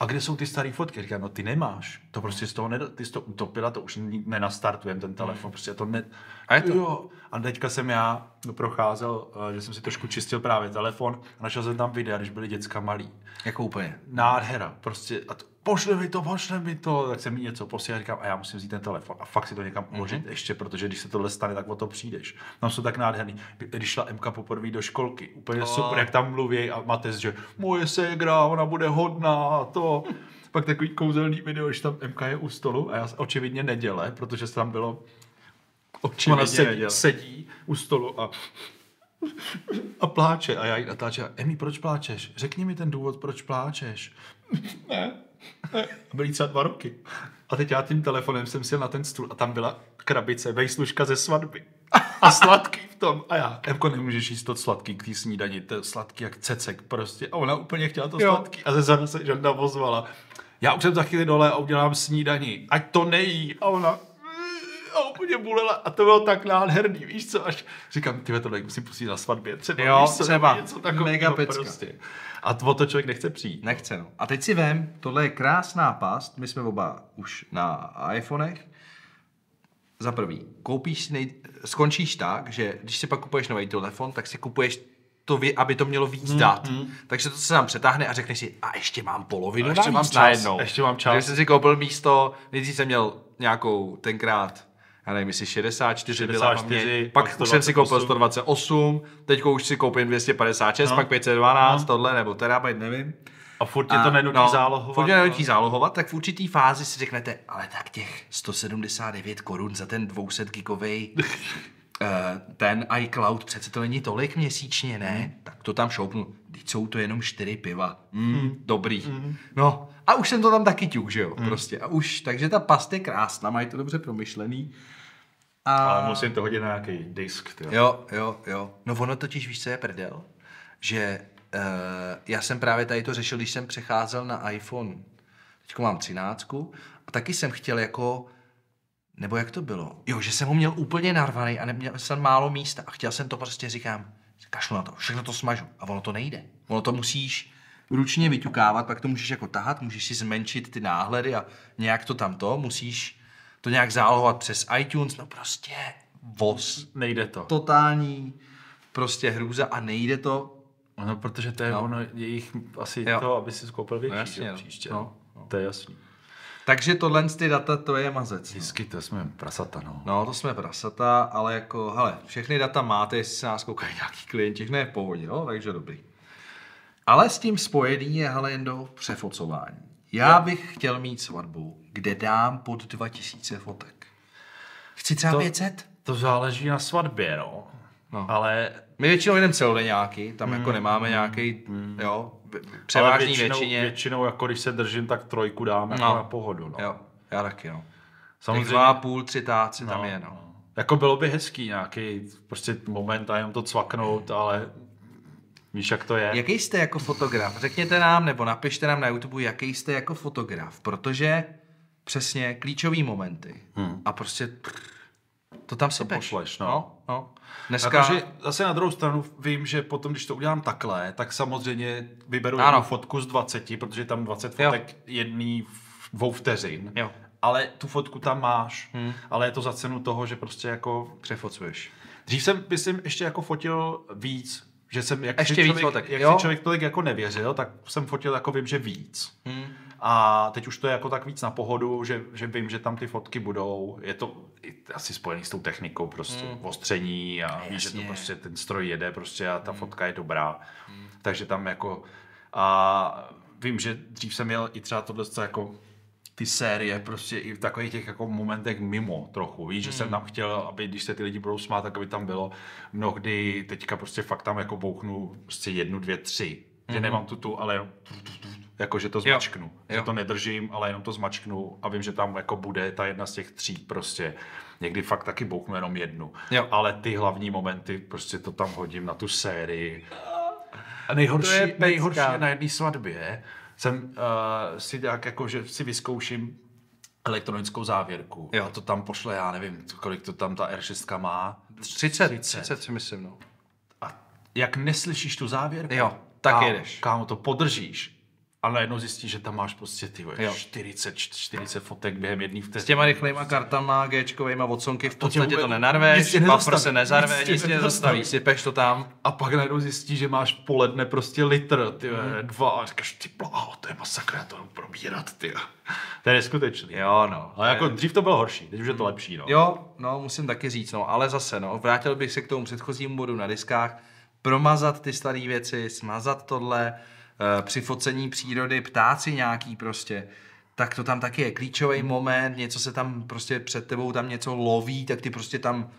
A kde jsou ty staré fotky? Říkám, no ty nemáš. To prostě z toho, ne, ty jsi to utopila, to už ni- nenastartujem ten telefon, prostě to ne... A je to- Jo. A teďka jsem já procházel, eh, že jsem si trošku čistil právě telefon a našel jsem tam videa, když byly děcka malí Jako úplně. nádhera, prostě, a to, pošle mi to, pošle mi to, tak jsem mi něco posílal, říkám, a já musím vzít ten telefon a fakt si to někam uložit mm-hmm. ještě, protože když se tohle stane, tak o to přijdeš. Tam jsou tak nádherný. Když šla Emka poprvé do školky, úplně oh. super, jak tam mluví a máte, že moje ségra, ona bude hodná a to. Pak takový kouzelný video, že tam Emka je u stolu a já očividně neděle, protože tam bylo Očividně Ona sedí, sedí u stolu a a pláče. A já jí natáčím, Emi, proč pláčeš? Řekni mi ten důvod, proč pláčeš. ne, ne. Byly třeba dva roky. A teď já tím telefonem jsem si na ten stůl a tam byla krabice, vejslužka ze svatby. A sladký v tom. A já, Emko, nemůžeš jíst to sladký k té snídani, to je sladký jak cecek prostě. A ona úplně chtěla to Jo. sladký. A ze se žena ozvala. Já už jsem za chvíli dole a udělám snídaní. Ať to nejí. A ona, a úplně bulela a to bylo tak nádherný, víš co, až říkám, ty to musím pustit na svatbě, třeba, Jo, víš co, třeba. něco takového Mega pecka. prostě. A o to člověk nechce přijít. Nechce, no. A teď si vem, tohle je krásná past, my jsme oba už na iPhonech. Za prvý, koupíš si nej... skončíš tak, že když si pak kupuješ nový telefon, tak si kupuješ to, vě- aby to mělo víc dat. Takže to se nám přetáhne a řekneš si, a ještě mám polovinu A ještě mám čas, najednou. ještě mám čas. Takže jsem si koupil místo, nejdřív jsem měl nějakou tenkrát, já nevím, jestli 64, byla 64, paměť, pak pak už jsem si koupil 128. 128, teď už si koupím 256, No. pak 512, tohle, nebo terabyte, nevím. A furt tě to nenutí no, zálohovat. Furt tě nenutí zálohovat, tak v určitý fázi si řeknete, ale tak těch 179 korun za ten 200 gigový ten iCloud přece to není tolik měsíčně, ne? Tak to tam šoupnu. Teď jsou to jenom čtyři piva. Mm, dobrý. No, a už jsem to tam taky ťuk, že jo? Prostě. A už, takže ta past je krásná, mají to dobře promyšlený. A... Ale musím to hodit na nějaký disk. Tyjo. Jo, jo, jo. No ono totiž, víš, co je prdel? Že uh, já jsem právě tady to řešil, když jsem přecházel na iPhone. Teď mám třináctku a taky jsem chtěl jako, nebo jak to bylo? Jo, že jsem ho měl úplně narvaný a neměl jsem málo místa a chtěl jsem to prostě, říkám, kašlu na to, všechno to smažu a ono to nejde. Ono to musíš ručně vyťukávat, pak to můžeš jako tahat, můžeš si zmenšit ty náhledy a nějak to tam to, musíš to nějak zálohovat přes iTunes, no prostě voz Nejde to. totální prostě hrůza a nejde to. No, protože to je No. no. ono, jejich asi Jo. to, aby si koupil větší No, jasně, jo, no. příště. No, No, no. To je jasný. Takže tohle ty data, to je mazec. No. Disky, to jsme prasata, no. no, to jsme prasata, ale jako, hele, všechny data máte, jestli se nás koukají nějaký klienti, je v pohodě, jo, takže dobrý. Ale s tím spojený je hele jen do přefocování. Já bych chtěl mít svatbu, kde dám pod 2000 fotek. Chci třeba To- 500? To záleží na svatbě, no. No. no. Ale My většinou jdem celodenňáky, tam jako nemáme nějaký, jo, převážný ale většinou, většině. většinou, jako když se držím, tak trojku dám jako No. na pohodu, no. Jo, já taky, no. Samozřejmě. Dva a půl, tři táci tam je, no. Jako bylo by hezký nějaký prostě moment a jenom to cvaknout, ale víš, jak to je. Jaký jste jako fotograf? Řekněte nám, nebo napište nám na YouTube, jaký jste jako fotograf, protože přesně klíčové momenty hmm. a prostě to tam si pošleš, no. no, no. Dneska... Jakože zase na druhou stranu vím, že potom, když to udělám takhle, tak samozřejmě vyberu ano. jednu fotku z 20, protože tam 20 fotek jo. jedný dvou vteřin. Jo ale tu fotku tam máš, hmm. ale je to za cenu toho, že prostě jako přefocuješ. Dřív jsem, myslím, ještě jako fotil víc, že jsem, jak ještě si člověk, víc fotek. jak jo? si člověk tolik jako nevěřil, tak jsem fotil jako vím, že víc. Hmm. A teď už to je jako tak víc na pohodu, že, že vím, že tam ty fotky budou. Je to asi spojený s tou technikou prostě hmm. ostření a víš, že to prostě ten stroj jede prostě a ta hmm. fotka je dobrá. Hmm. Takže tam jako a vím, že dřív jsem měl i třeba tohle jako ty série prostě i v takových těch jako momentech mimo trochu, víš, hmm. že jsem hmm. tam chtěl, aby když se ty lidi budou smát, tak aby tam bylo mnohdy teďka prostě fakt tam jako bouchnu prostě jednu, dvě, tři, hmm. že nemám tu tu, ale jako že to zmačknu, jo. že jo. to nedržím, ale jenom to zmačknu a vím, že tam jako bude ta jedna z těch tří prostě. Někdy fakt taky bouchnu jenom jednu, jo. ale ty hlavní momenty prostě to tam hodím na tu sérii. A nejhorší, je nejhorší je na jedné svatbě, jsem uh, si tak jako, že si vyzkouším elektronickou závěrku. Jo. A to tam pošle, já nevím, kolik to tam ta R6 má. 30, 30, 30 si myslím, no. A jak neslyšíš tu závěrku, jo, tak kámo, jedeš. Kámo, to podržíš a najednou zjistíš, že tam máš prostě ty 40, 40 fotek během jedné vteřiny. S těma rychlejma kartama, Gčkovejma odsonky v podstatě to, to nenarveš, buffer se nezarve, nic tě nezastaví, sypeš to tam. A pak najednou zjistíš, že máš poledne prostě litr, ty mm. dva, a říkáš, ty bláho, to je masakra, to probírat, ty. To je neskutečný. Jo, no. Ale jako dřív to bylo horší, teď už je to lepší, no. Jo, no, musím taky říct, no, ale zase, no, vrátil bych se k tomu předchozímu bodu na diskách, promazat ty staré věci, smazat tohle, při focení přírody, ptáci nějaký prostě, tak to tam taky je klíčový moment, něco se tam prostě před tebou tam něco loví, tak ty prostě tam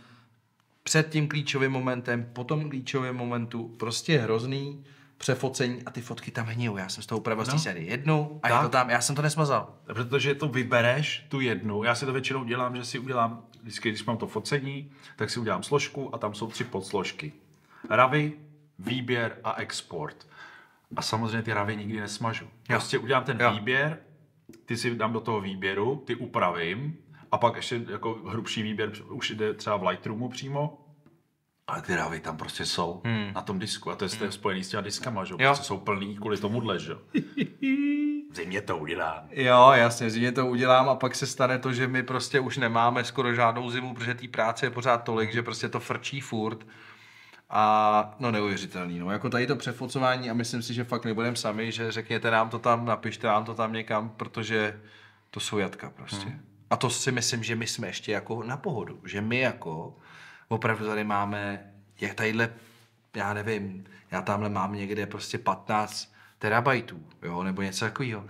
před tím klíčovým momentem, po tom klíčovém momentu, prostě hrozný přefocení a ty fotky tam hníjou. Já jsem z toho upravil no. série jednu a tak. je to tam, já jsem to nesmazal. Protože to vybereš, tu jednu. Já si to většinou dělám, že si udělám, vždycky, když mám to focení, tak si udělám složku a tam jsou tři podsložky. Ravy, výběr a export. A samozřejmě ty ravy nikdy nesmažu. Prostě udělám ten jo. výběr, ty si dám do toho výběru, ty upravím a pak ještě jako hrubší výběr už jde třeba v Lightroomu přímo. Ale ty ravy tam prostě jsou hmm. na tom disku a to je hmm. spojený s těma diskama, že? Prostě jsou plný kvůli tomuhle, že? V *laughs* zimě to udělám. Jo, jasně, zimě to udělám a pak se stane to, že my prostě už nemáme skoro žádnou zimu, protože té práce je pořád tolik, že prostě to frčí furt a no neuvěřitelný, no. Jako tady to přefocování a myslím si, že fakt nebudeme sami, že řekněte nám to tam, napište nám to tam někam, protože to jsou jatka prostě. Hmm. A to si myslím, že my jsme ještě jako na pohodu, že my jako opravdu tady máme, jak tadyhle, já nevím, já tamhle mám někde prostě 15 terabajtů, jo, nebo něco takového.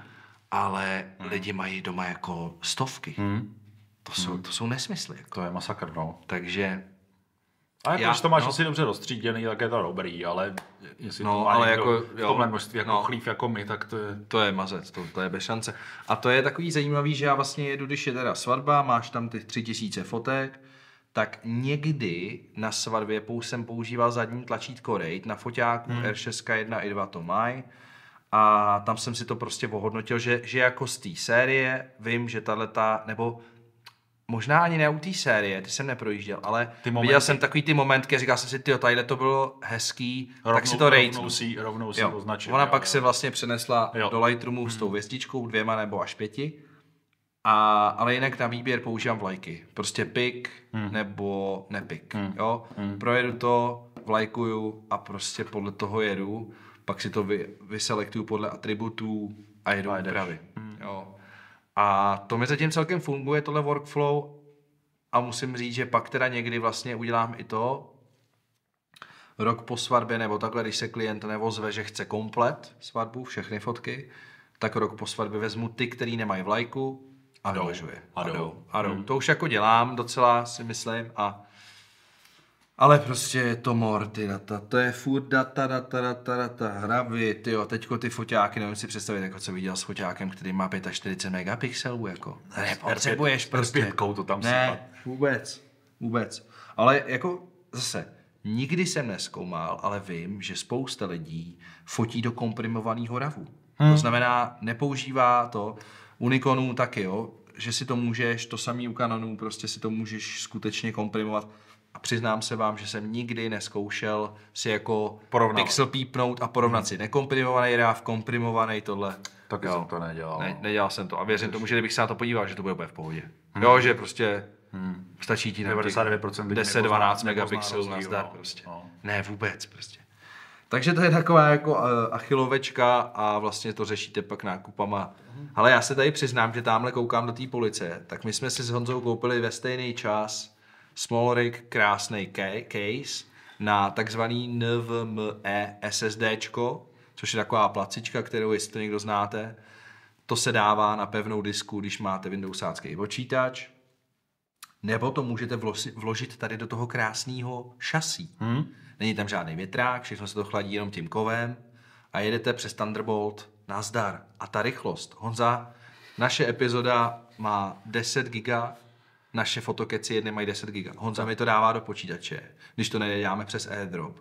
Ale hmm. lidi mají doma jako stovky. Hmm. To, jsou, hmm. to jsou nesmysly. Jako. To je masakr, no. Takže a jako, když to máš no. asi dobře rozstříděný, tak je to dobrý, ale jestli no, to má ale jako, v tomhle množství jako no, chlív jako my, tak to je... To je mazec, to, to je bez šance. A to je takový zajímavý, že já vlastně jedu, když je teda svatba, máš tam ty tři tisíce fotek, tak někdy na svatbě jsem používal zadní tlačítko RAID na foťáku, hmm. R6 1 i 2 to mají. A tam jsem si to prostě ohodnotil, že, že jako z té série vím, že tahle ta, nebo možná ani ne u té série, ty jsem neprojížděl, ale ty momenty... viděl jsem takový ty momentky, říkal jsem si, ty tadyhle to bylo hezký, rovnou, tak si to rejt. Rovnou si, rovnou si označil. Ona jo, pak jo. se vlastně přenesla jo. do Lightroomu hmm. s tou věstičkou, dvěma nebo až pěti. A, ale jinak na výběr používám vlajky. Prostě pik hmm. nebo nepik. Hmm. Jo? Hmm. Projedu to, vlajkuju a prostě podle toho jedu. Pak si to vy, vyselektuju podle atributů a jedu a. Hmm. Jo. A to mi zatím celkem funguje, tohle workflow. A musím říct, že pak teda někdy vlastně udělám i to, rok po svatbě, nebo takhle, když se klient nevozve, že chce komplet svatbu, všechny fotky, tak rok po svatbě vezmu ty, který nemají vlajku a vyležuje. A jdou. A jdou. Hmm. To už jako dělám docela, si myslím, a Ale prostě je to mor, ty data, to je furt data, data, data, data, hravy, ty jo, teďko ty foťáky, nevím si představit, jako co viděl s foťákem, který má 45 megapixelů, jako. Nepotřebuješ R5 prostě. R5 to tam ne, sypat. vůbec, vůbec. Ale jako zase, nikdy jsem neskoumal, ale vím, že spousta lidí fotí do komprimovaného ravu. Hmm. To znamená, nepoužívá to u Nikonů taky, jo, že si to můžeš, to samý u Canonů, prostě si to můžeš skutečně komprimovat. A přiznám se vám, že jsem nikdy neskoušel si jako Porovnávat. pixel pípnout a porovnat si nekomprimovaný ráv, komprimovaný tohle. Tak Jo. jsem to nedělal. Ne, nedělal jsem to a věřím tomu, že kdybych se na to podíval, že to bude úplně v pohodě. Hmm. Jo, že prostě hmm. stačí ti tam těch 99% lidí 10-12 nepozná- megapixelů na zdar no. prostě. No. Ne, vůbec prostě. Takže to je taková jako uh, achilovečka a vlastně to řešíte pak nákupama. Ale já se tady přiznám, že tamhle koukám do té police, tak my jsme si s Honzou koupili ve stejný čas Small Rig krásný ca- case na takzvaný NVMe SSDčko, což je taková placička, kterou jestli to někdo znáte, to se dává na pevnou disku, když máte Windowsácký počítač, nebo to můžete vložit tady do toho krásného šasí. Hmm? Není tam žádný větrák, všechno se to chladí jenom tím kovem a jedete přes Thunderbolt nazdar. A ta rychlost. Honza, naše epizoda má 10 giga, naše fotokeci jedny mají 10 giga. Honza mi to dává do počítače, když to neděláme přes AirDrop.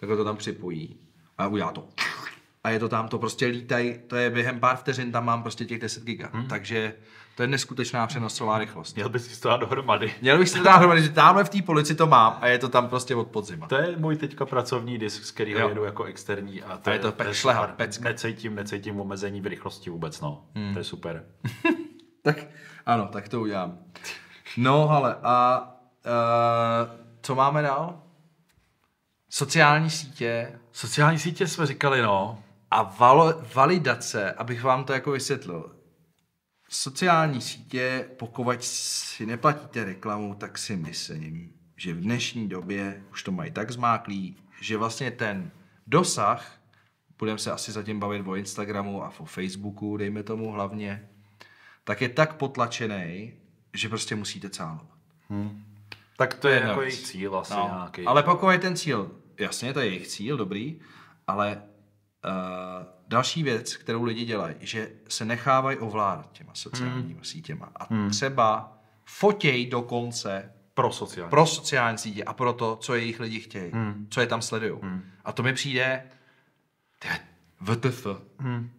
Tak to tam připojí a udělá to. A je to tam, to prostě lítaj, to je během pár vteřin, tam mám prostě těch 10 giga. Hmm. Takže to je neskutečná přenosová rychlost. Měl bys si to dát dohromady. Měl bych si to dát dohromady, že tamhle v té polici to mám a je to tam prostě od podzima. To je můj teďka pracovní disk, z kterého Jo. jedu jako externí. A, A je to pe- šlehat, pecka. Necítím, necítím omezení v rychlosti vůbec, no. Hmm. To je super. *laughs* Tak ano, tak to udělám. No ale a uh, co máme dál? Sociální sítě Sociální sítě jsme říkali, no. a valo, validace, abych vám to jako vysvětlil. Sociální sítě, pokud si neplatíte reklamu, tak si myslím, že v dnešní době už to mají tak zmáklý, že vlastně ten dosah, budeme se asi zatím bavit o Instagramu a o Facebooku, dejme tomu hlavně, tak je tak potlačený, že prostě musíte cálovat. Tak to je jedna jako věc. jejich cíl asi No, nějaký. ale pokud je ten cíl, jasně, to je jejich cíl, dobrý, ale uh, další věc, kterou lidi dělají, že se nechávají ovládat těma sociálníma hmm. sítěma. A hmm. třeba fotěj dokonce Pro sociální. pro sociální sítě a pro to, co jejich lidi chtějí, hmm. co je tam sledují. Hmm. A to mi přijde VTF. Hmm.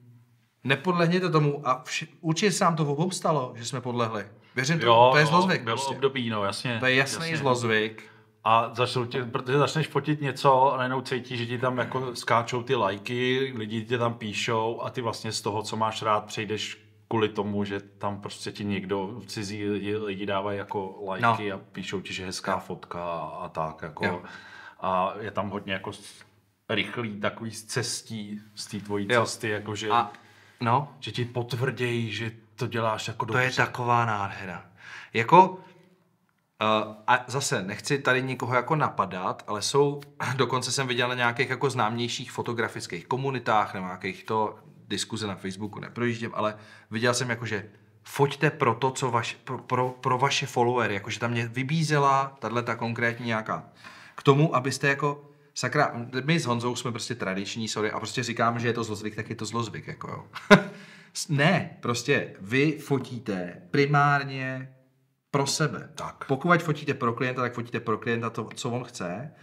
Nepodlehněte tomu a vši, určitě se nám to obou stalo, že jsme podlehli. Věřím tomu, Jo, to je zlozvyk. Bylo Prostě. období, no jasně. To je jasný zlozvyk. A začnou tě, protože začneš fotit něco a najednou cítíš, že ti tam jako skáčou ty lajky, lidi tě tam píšou a ty vlastně z toho, co máš rád, přejdeš kvůli tomu, že tam prostě ti někdo, cizí lidi, lidi dávají jako lajky No. a píšou ti, že hezká Jo. fotka a, a tak jako. Jo. A je tam hodně jako rychlý takový z cestí, z té tvojí Jo. cesty, jako že, A no, že ti potvrdějí, že to děláš jako To je dobře. taková nádhera. Jako, uh, a zase nechci tady nikoho jako napadat, ale jsou, *clears throat* dokonce jsem viděl na nějakých jako známějších fotografických komunitách nebo nějakých to diskuze na Facebooku neprojíždím, ale viděl jsem jako, že foťte pro to, co vaš, pro, pro, pro vaše followery, jakože tam mě vybízela tahle ta konkrétní nějaká k tomu, abyste jako sakra, my s Honzou jsme prostě tradiční, sorry, a prostě říkám, že je to zlozvyk, tak je to zlozvyk, jako jo. *laughs* ne, prostě vy fotíte primárně pro sebe. Tak. Pokud fotíte pro klienta, tak fotíte pro klienta to, co on chce,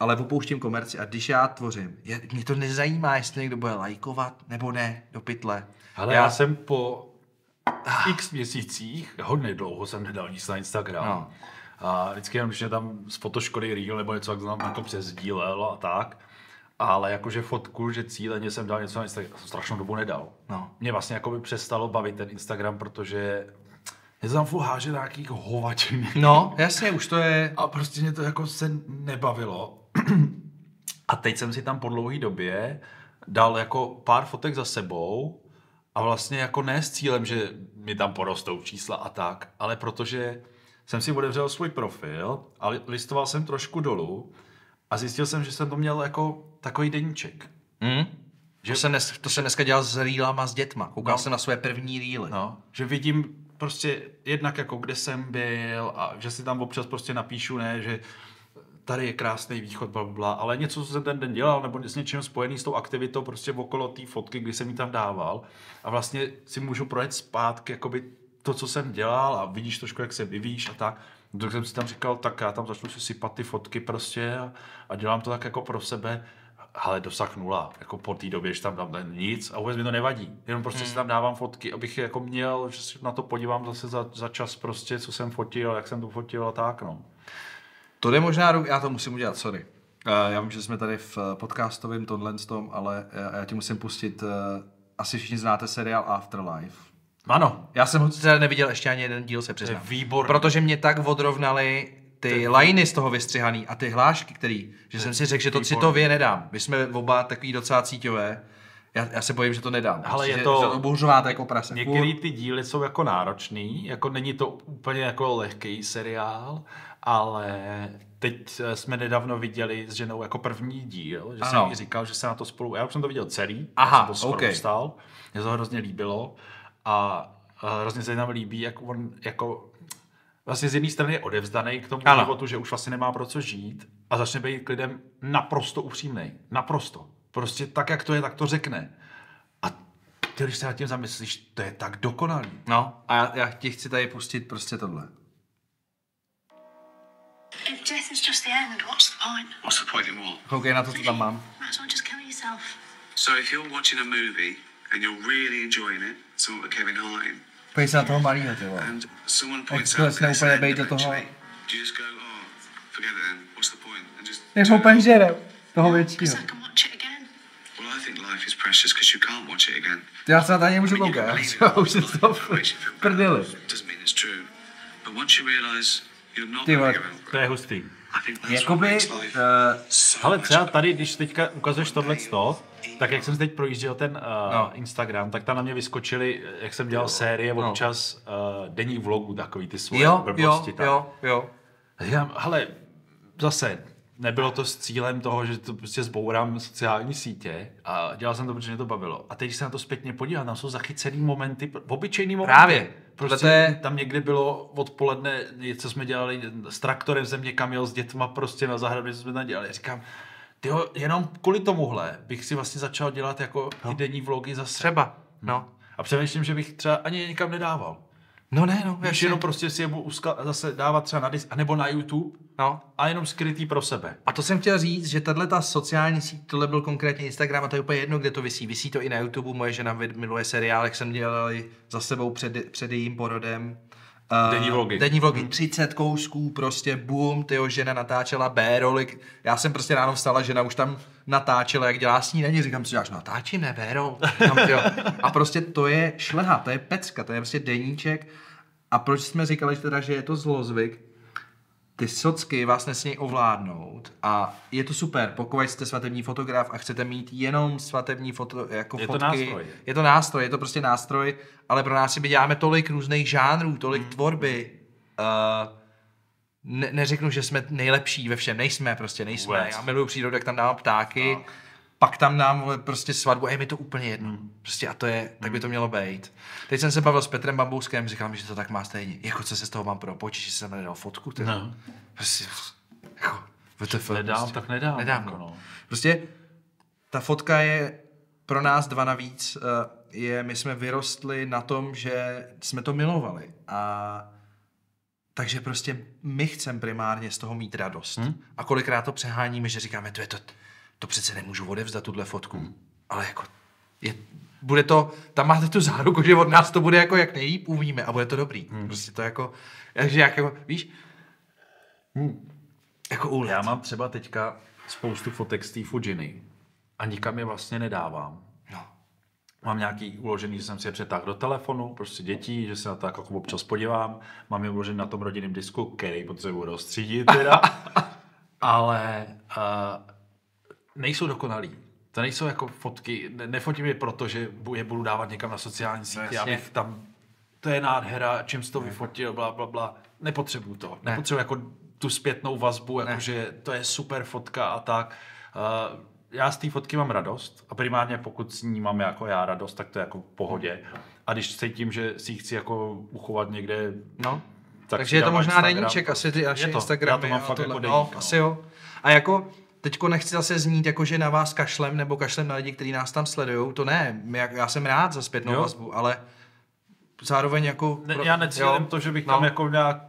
ale opouštím komerci a když já tvořím, je, mě to nezajímá, jestli někdo bude lajkovat nebo ne, do pytle. Ale já, já jsem po x měsících, hodně dlouho jsem nedal nic na Instagram. No. A vždycky jenom, když mě tam z fotoškoly reel nebo něco, jak jsem tam jako přesdílel a tak. Ale jakože fotku, že cíleně jsem dal něco na Instagram, strašnou dobu nedal. No. Mě vlastně jako by přestalo bavit ten Instagram, protože to tam furt háže nějakých hovačin. No, jasně, už to je... A prostě mě to jako se nebavilo. A teď jsem si tam po dlouhé době dal jako pár fotek za sebou a vlastně jako ne s cílem, že mi tam porostou čísla a tak, ale protože jsem si otevřel svůj profil a li- listoval jsem trošku dolů a zjistil jsem, že jsem to měl jako takový deníček. Hm? Že se dnes, to se dneska dělal s reelama s dětma. Koukal No. jsem na své první reely. No, že vidím prostě jednak jako kde jsem byl a že si tam občas prostě napíšu, ne, že tady je krásný východ, bla, bla, ale něco, co jsem ten den dělal, nebo s něčím spojený s tou aktivitou, prostě okolo té fotky, kdy jsem ji tam dával. A vlastně si můžu projet zpátky, jakoby to, co jsem dělal a vidíš trošku, jak se vyvíjíš a tak. Tak jsem si tam říkal, tak já tam začnu si sypat ty fotky prostě a, a dělám to tak jako pro sebe ale dosah nula. Jako po té době, že tam dám nic a vůbec mi to nevadí. Jenom prostě hmm. si tam dávám fotky, abych je jako měl, že si na to podívám zase za, za čas prostě, co jsem fotil, jak jsem to fotil a tak, no. To jde možná, já to musím udělat, sorry. Uh, já vím, že jsme tady v podcastovém tohle tom, ale já, já ti musím pustit, asi všichni znáte seriál Afterlife. Ano. Já jsem ho teda neviděl ještě ani jeden díl, se přiznám. Výborný. Protože mě tak odrovnali ty liny z toho vystřihaný a ty hlášky, který, že jsem si řekl, že to citově nedám. My jsme oba takový docela cíťové. Já, já se bojím, že to nedám. Ale je že, to... Bouřováte jako prase. Některé ty díly jsou jako náročný, jako není to úplně jako lehký seriál, ale teď jsme nedávno viděli s ženou jako první díl, že ano. jsem jí říkal, že se na to spolu, já už jsem to viděl celý, Aha, jsem to okay. vstal, mě to hrozně líbilo a, a hrozně se nám líbí, jak on jako vlastně z jedné strany je odevzdaný k tomu ano. životu, že už vlastně nemá pro co žít a začne být k lidem naprosto upřímný. Naprosto. Prostě tak, jak to je, tak to řekne. A ty, když se nad tím zamyslíš, to je tak dokonalý. No, a já, já ti chci tady pustit prostě tohle. If death is just the end, what's the point? What's the point in what? Koukej na to, co tam mám. So if you're watching a movie and you're really enjoying it, something with Kevin Hine, Pojď se na toho malýho, ty vole. and someone points to out jsme this úplně bejt do toho. eventually, do you just go, oh, forget it then, what's the point? And just Jak turn ho it úplně žere, toho většího. I can watch it again. Well, I think life is precious because you can't watch it again. Já se na to ani you koukat, *laughs* já už jsem to prdeli. Not Ty vole. To je hustý. Jakoby, uh, Ale much třeba tady, když teďka ukazuješ tohle tak jak jsem si teď projížděl ten uh, No. Instagram, tak tam na mě vyskočily, jak jsem dělal série No. občas uh, denní vlogů, takový ty svoje jo, jo, blbosti. jo, jo. A říkám, hele, zase, nebylo to s cílem toho, že to prostě zbourám sociální sítě a dělal jsem to, protože mě to bavilo. A teď, se na to zpětně podívám, tam jsou zachycený momenty, obyčejný momenty. Právě. Prostě To je- tam někdy bylo odpoledne, něco jsme dělali s traktorem, jsem někam jel s dětma prostě na zahradu, něco jsme tam dělali. Říkám, tyjo, jenom kvůli tomuhle bych si vlastně začal dělat jako no. ty denní vlogy zase. Třeba, no. A přemýšlím, že bych třeba ani nikam nedával. No ne, no, Víš, jenom prostě si je budu uska- zase dávat třeba na disk, anebo na YouTube No. a jenom skrytý pro sebe. A to jsem chtěl říct, že tahle ta sociální síť, tohle byl konkrétně Instagram a to je úplně jedno, kde to vysí. Vysí to i na YouTube, moje žena miluje seriál, jak jsem dělal za sebou před, před jejím porodem. Uh, Denní vlogy. Denní vlogy, 30 kousků, prostě boom, tyjo, žena natáčela B-roly. Já jsem prostě ráno vstala, žena už tam natáčela, jak dělá snídaní, říkám, co děláš, natáčím, ne, tyjo. A prostě to je šleha, to je pecka, to je prostě deníček. A proč jsme říkali že teda, že je to zlozvyk? Ty socky vás nesmějí ovládnout a je to super, pokud jste svatební fotograf a chcete mít jenom svatební foto, jako Je to fotky. nástroj. Je to nástroj, je to prostě nástroj, ale pro nás si my děláme tolik různých žánrů, tolik Hmm. mm. tvorby. Uh, ne, neřeknu, že jsme nejlepší ve všem, nejsme prostě, nejsme. Vůbec. Já miluju přírodu, jak tam dávám ptáky, no. Pak tam dám vole, prostě svatbu a je mi to úplně jedno. Hmm. Prostě a to je, tak by to mělo být. Teď jsem se bavil s Petrem Bambouskem, říkal mi, že to tak má stejně. Jako co se z toho mám pro počít, že jsem nedal fotku. Teda. No. Prostě, jako, WTF, Nedám, prostě. tak nedám, Nedám, jako no. no. Prostě ta fotka je pro nás dva navíc, eh, je, my jsme vyrostli na tom, že jsme to milovali. A takže prostě my chceme primárně z toho mít radost. Hmm? A kolikrát to přeháníme, že říkáme, to je to, to přece nemůžu odevzdat tuhle fotku. Hmm. Ale jako, je, bude to, tam máte tu záruku, že od nás to bude jako jak nejlíp umíme a bude to dobrý. Hmm. Prostě to jako, takže jak jako, víš, jako úlet. Já mám třeba teďka spoustu fotek z té Fujiny a nikam je vlastně nedávám. No. Mám nějaký uložený, že jsem si je přetáhl do telefonu, prostě dětí, že se na to jako občas podívám. Mám je uložený na tom rodinném disku, který potřebuji rozstřídit teda. *laughs* Ale uh, nejsou dokonalý. To nejsou jako fotky, ne, nefotím je proto, že je budu dávat někam na sociální sítě, jasně. abych tam, to je nádhera, čím jsi to vyfotil, bla, bla, bla. Nepotřebuju to. Ne. Nepotřebuji jako tu zpětnou vazbu, Ne. jakože to je super fotka a tak. Uh, já z té fotky mám radost a primárně pokud s ní mám jako já radost, tak to je jako v pohodě. A když cítím, že si ji chci jako uchovat někde No. Tak Takže je to možná Instagram. deníček, asi ty naše Je to, Instagramy. já to mám fakt jako no, deník, no. asi jo. A jako, teďko nechci zase znít, jako že na vás kašlem, nebo kašlem na lidi, kteří nás tam sledují, to ne. Já jsem rád za zpětnou Jo. vazbu, ale zároveň jako... Ne, já necílím to, že bych no. tam jako nějak...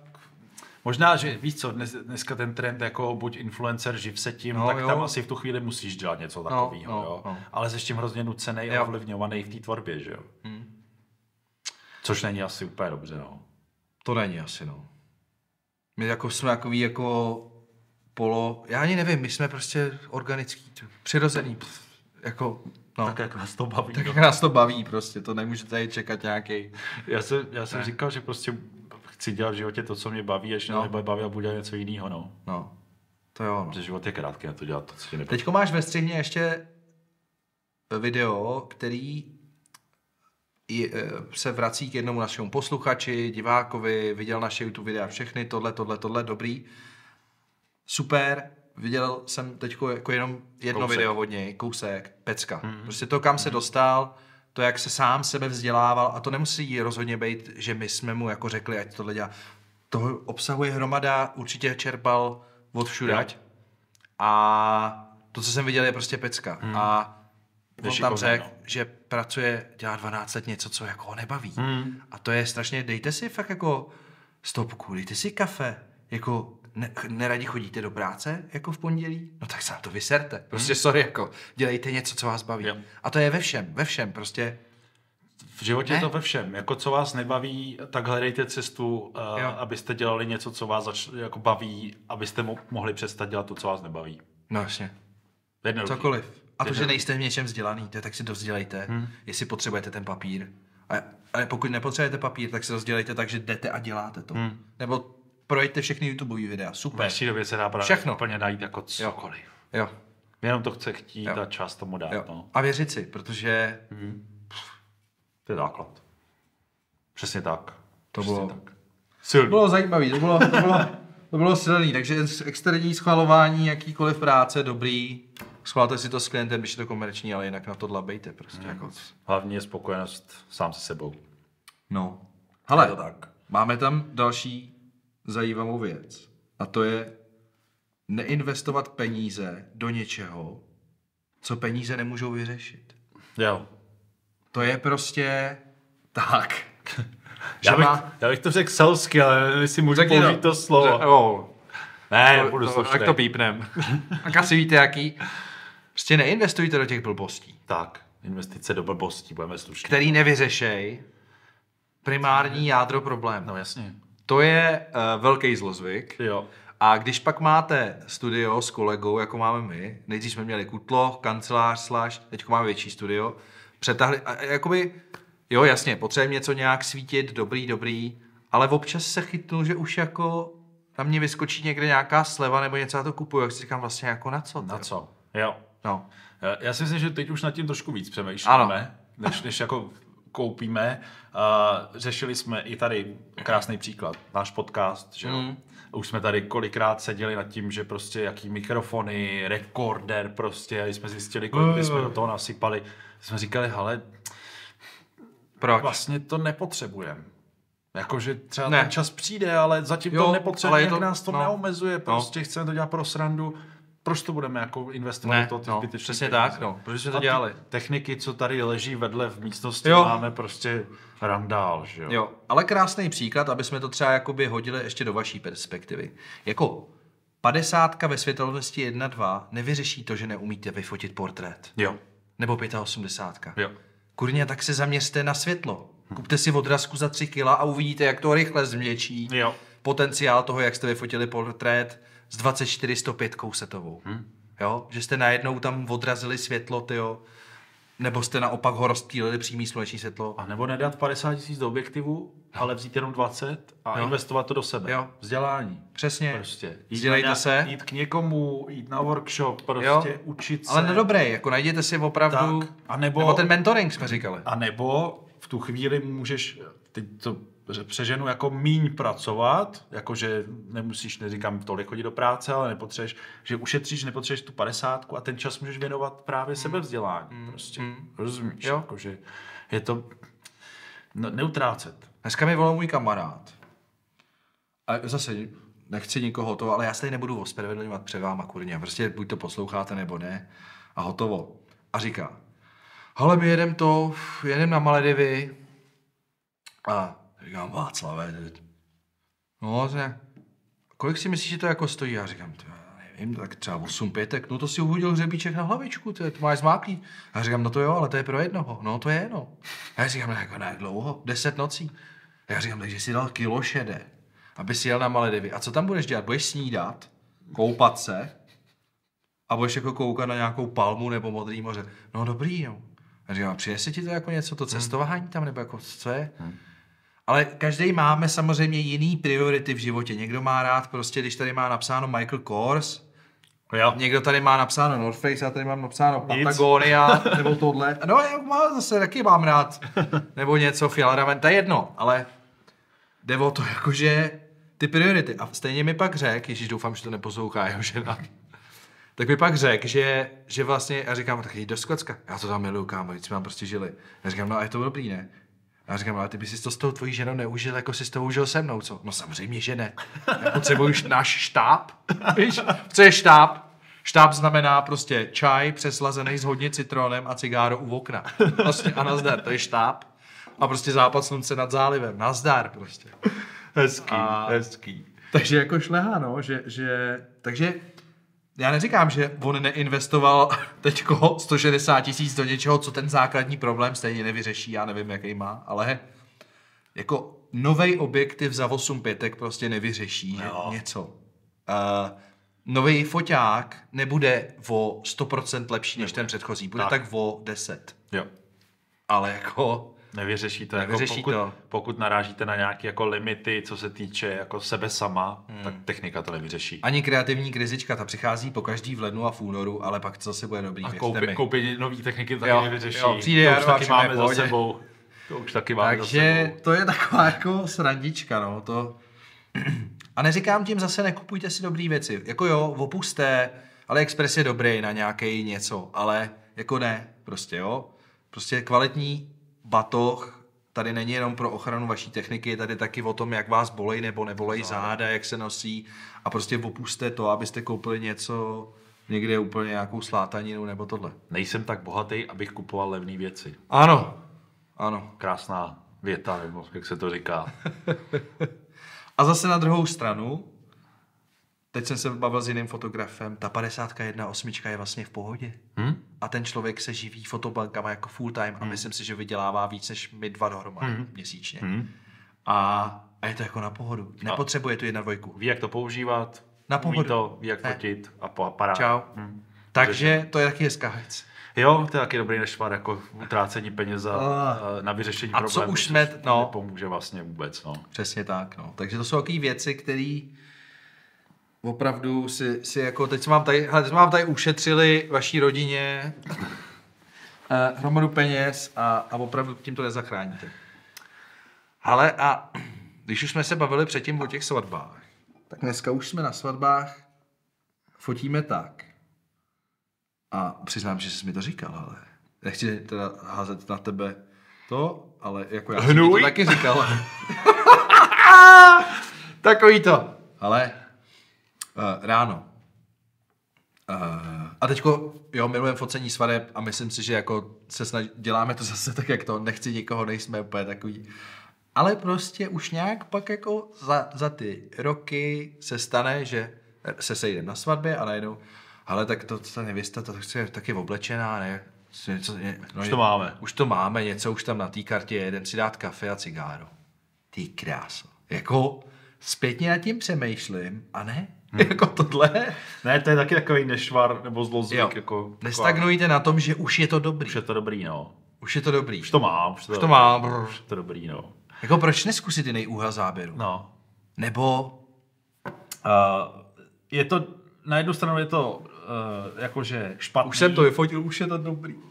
Možná, že víš co, dnes, dneska ten trend jako buď influencer, živ se tím, No, no, tak jo. tam asi v tu chvíli musíš dělat něco takového, no, jo. no. Ale jsi tím hrozně nucený a ovlivňovaný v té tvorbě, že jo. Což není asi úplně dobře, no. To není asi, no. My jako jsme takový jako polo, já ani nevím, my jsme prostě organický, přirozený, pff, jako, no. Tak jak nás to baví. Tak no. jak nás to baví prostě, to nemůžete tady čekat nějaký. Já jsem, já jsem říkal, že prostě chci dělat v životě to, co mě baví, až No. nebude bavit a budu dělat něco jiného, no. No, to jo, no. Protože život je krátký na to dělat to, co tě nebaví. Teďko máš ve střihně ještě video, který je, eh, se vrací k jednomu našemu posluchači, divákovi, viděl naše YouTube videa všechny, tohle, tohle, tohle, dobrý. Super, viděl jsem teď jako jenom jedno Kousek. video od něj, kousek, pecka. Mm-hmm. Prostě to, kam se dostal, to, jak se sám sebe vzdělával, a to nemusí rozhodně být, že my jsme mu jako řekli, ať tohle dělá. Toho obsahuje hromada, určitě čerpal od všudať. A to, co jsem viděl, je prostě pecka. Hmm. A on tam řekl, no. že pracuje, dělá 12 let něco, co jako ho nebaví. Hmm. A to je strašně, dejte si fakt jako stopku, dejte si kafe, jako ne, neradi chodíte do práce, jako v pondělí, no tak se na to vyserte. Prostě sorry, jako dělejte něco, co vás baví. Jo. A to je ve všem, ve všem, prostě V životě Ne? je to ve všem. Jako co vás nebaví, tak hledejte cestu, uh, Jo. abyste dělali něco, co vás zač- jako baví, abyste mo- mohli přestat dělat to, co vás nebaví. No jasně. Jednoduchý. Cokoliv. A to, že nejste v něčem vzdělaný, to je, tak si to vzdělejte, hmm. jestli potřebujete ten papír. A, ale pokud nepotřebujete papír, tak si to vzdělejte tak, že jdete a děláte to. Hmm. Nebo projďte všechny YouTube videa. V Super. dnešní době se dá právě Všechno. úplně najít jako cokoliv. Jo. Jenom to chce chtít Jo. a čas tomu dát. jo. No. A věřit si, protože To je základ. Přesně tak. To Přesně bylo- tak. Silný. bylo zajímavé, to bylo, to bylo, to bylo silný. Takže externí schvalování, jakýkoliv práce, dobrý. Schvalte si to s klientem, když je to komerční, ale jinak na to dlabejte prostě. Hmm. Jako. Hlavně je spokojenost sám se sebou. No. Hele, to tak. máme tam další zajímavou věc. A to je neinvestovat peníze do něčeho, co peníze nemůžou vyřešit. Jo. To je prostě tak. *laughs* Já bych, má- já bych to řekl selsky, ale nevím, jestli můžu použít to slovo. Že- Jo, Ne, to, budu to, tak to pípnem. *laughs* tak asi víte, jaký. Prostě neinvestujte do těch blbostí, Tak, investice do blbostí, budeme slušní. který nevyřešej primární jádro problému. No jasně. To je uh, velký zlozvyk. Jo. A když pak máte studio s kolegou, jako máme my, nejdřív jsme měli kutlo, kancelář, slash, teď máme větší studio, přetahli, a, a jakoby, jo jasně, potřebujeme něco nějak svítit, dobrý, dobrý, ale občas se chytnu, že už jako na mě vyskočí někde nějaká sleva nebo něco, já to kupuju, jak si říkám vlastně jako na co? Na tyjo? co? Jo. No, Já- si myslím, že teď už nad tím trošku víc přemýšlíme, než, než jako koupíme. Uh, řešili jsme i tady krásný příklad, náš podcast, že jo. Mm. Už jsme tady kolikrát seděli nad tím, že prostě jaký mikrofony, rekorder prostě, a jsme zjistili, kolik Mm. jsme do toho nasypali, jsme říkali, hele, proč? vlastně to nepotřebujeme. Jakože třeba Ne. ten čas přijde, ale zatím Jo, to ale nepotřebujeme, je to, nás to no. neomezuje, prostě chceme to dělat pro srandu. Proč to budeme jako investovat Ne, do toho ty no, zbytečné přesně peníze? tak, no, protože jsme to dělali. Techniky, co tady leží vedle v místnosti, Jo. máme prostě randál, že jo? Jo, ale krásný příklad, aby jsme to třeba jakoby hodili ještě do vaší perspektivy. Jako 50 ve světelnosti 1-2 nevyřeší to, že neumíte vyfotit portrét. Jo. Nebo 85. Jo. Kurně, tak se zaměřte na světlo. Kupte si odrazku za 3 kila a uvidíte, jak to rychle změčí Jo. potenciál toho, jak jste vyfotili portrét s 24 105 setovou. Hmm. Jo? Že jste najednou tam odrazili světlo, tyjo. Nebo jste naopak ho rozptýlili přímý sluneční světlo. A nebo nedat 50 tisíc do objektivu, ale vzít jenom 20 a Jo. investovat to do sebe. Jo. Vzdělání. Přesně. Prostě. Jít, Vzdělejte na, se. jít k někomu, jít na workshop, prostě Jo. učit se. Ale na dobré, jako najděte si opravdu... Tak, a nebo- nebo ten mentoring jsme říkali. A nebo v tu chvíli můžeš, teď to přeženu, jako míň pracovat, jakože nemusíš, neříkám tolik chodit do práce, ale nepotřebuješ, že ušetříš, nepotřebuješ tu padesátku a ten čas můžeš věnovat právě sebevzdělání. Prostě, rozumíš? Jo. Jakože je to no, neutrácet. Dneska mi volal můj kamarád A zase nechci nikoho to, ale já se tady nebudu ospravedlňovat před váma, kurně. Prostě buď to posloucháte, nebo ne. A hotovo. A říká, hele, my jedem to, jedem na Maledivy. A říkám, Václave, no, to je, kolik si myslíš, že to jako stojí? Já říkám, to já nevím, tak třeba 8 pětek, no to si uhodil hřebíček na hlavičku, to, je, to máš zmáklý. A já říkám, no to jo, ale to je pro jednoho, no to je no. A já říkám, no jako ne, dlouho, 10 nocí. A já říkám, takže si dal kilo šedé, aby si jel na Maledivy. A co tam budeš dělat? Budeš snídat, koupat se a budeš jako koukat na nějakou palmu nebo modrý moře. No dobrý, jo. A říkám, přinese ti to jako něco, to cestování tam, nebo jako co je? Ale každý máme samozřejmě jiný priority v životě. Někdo má rád prostě, když tady má napsáno Michael Kors, Jo. někdo tady má napsáno North Face, já tady mám napsáno Nic. Patagonia, *laughs* nebo tohle. No, já má, zase taky mám rád. Nebo něco Fjallraven, to je jedno, ale jde o to jakože ty priority. A stejně mi pak řek, ježíš, doufám, že to neposlouchá jeho žena, tak mi pak řekl, že, že vlastně, já říkám, tak jdi do Skotska. Já to tam miluju, kámo, jsme tam prostě žili. Já říkám, no a je to dobrý, ne? A já říkám, ale ty bys to s tou tvojí ženou neužil, jako si s tou užil se mnou, co? No samozřejmě, že ne. Já potřebuju š- náš štáb, víš? Co je štáb? Štáb znamená prostě čaj přeslazený s hodně citronem a cigáro u okna. Prostě a nazdar, to je štáb. A prostě západ slunce nad zálivem. Nazdar prostě. Hezký, A- hezký. Takže jako šlehá, no, že, že, takže já neříkám, že on neinvestoval *laughs* teďko 160 tisíc do něčeho, co ten základní problém stejně nevyřeší, já nevím, jaký má, ale jako nový objektiv za 8 pětek prostě nevyřeší Jo. něco. Uh, nový foťák nebude o 100% lepší než ten předchozí, bude tak, Tak. tak o 10. Jo. Ale jako, Nevyřeší to. Nevyřeší jako pokud, to. pokud narážíte na nějaké jako limity, co se týče jako sebe sama, hmm. tak technika to nevyřeší. ani kreativní krizička, ta přichází po každý v lednu a v únoru, ale pak to zase bude dobrý, A koupit, koupit nový techniky to taky Jo, nevyřeší. jo, přijde to už taky máme za sebou. To už taky máme za Takže sebou. to je taková jako srandička, no, to... A neříkám tím zase nekupujte si dobré věci. Jako jo, opuste, ale Express je dobrý na nějaký něco, ale jako ne, prostě jo. Prostě kvalitní batoh tady není jenom pro ochranu vaší techniky, je tady taky o tom, jak vás bolej nebo nebolej záda, jak se nosí a prostě opuste to, abyste koupili něco někde úplně nějakou slátaninu nebo tohle. Nejsem tak bohatý, abych kupoval levné věci. Ano, ano. Krásná věta, nebo jak se to říká. *laughs* A zase na druhou stranu, teď jsem se bavil s jiným fotografem, ta 51 osmička je vlastně v pohodě. Hm? A ten člověk se živí fotobankama jako full time a myslím si, že vydělává víc než my dva dohromady měsíčně. Hm? A, a je to jako na pohodu. Nepotřebuje tu jedna dvojku. Ví, jak to používat, Na ví pohodu. to, ví, jak fotit a po aparát. Čau. Hm. Takže to je taky hezká věc. Jo, to je taky dobrý nešvar, jako utrácení peněz za, Ah. eh, na vyřešení A co problémů. už jsme- no. Nepomůže vlastně vůbec, no. Přesně tak, no. Takže to jsou takové věci, které opravdu si, si jako, teď jsme vám tady, hele, teď jsme vám tady ušetřili vaší rodině *laughs* eh, hromadu peněz a, a opravdu tím to nezachráníte. Ale a když už jsme se bavili předtím o těch svatbách, tak dneska už jsme na svatbách, fotíme tak. A přiznám, že jsi mi to říkal, ale nechci teda házet na tebe to, ale jako já jsem to taky říkal. *laughs* Takový to. Ale ráno. Uh, a teďko, jo, milujeme focení svadeb a myslím si, že jako se snaž, děláme to *laughs* zase tak, jak to, nechci nikoho, nejsme úplně takový. Ale prostě už nějak pak jako za, za ty roky se stane, že se sejdeme na svatbě a najednou, ale tak to, ta nevěsta, to chce taky oblečená, ne? Něco, ně, no, Už to máme. Už to máme, něco už tam na té kartě je, jdem si dát kafe a cigáro. Ty kráso. Jako zpětně nad tím přemýšlím a ne, hmm. jako tohle. Ne, to je taky takový nešvar nebo zlozvyk. Jo. Jako, Nestagnujte na tom, že už je to dobrý. Už je to dobrý, no. Už je to dobrý. Už to mám. Už to, Už to mám, brr. Už je to dobrý, no. Jako proč neskusit jiný úhel záběru? No. Nebo Uh, je to, na jednu stranu je to uh, jakože špatný. už jsem to vyfotil, už je to dobrý. *laughs*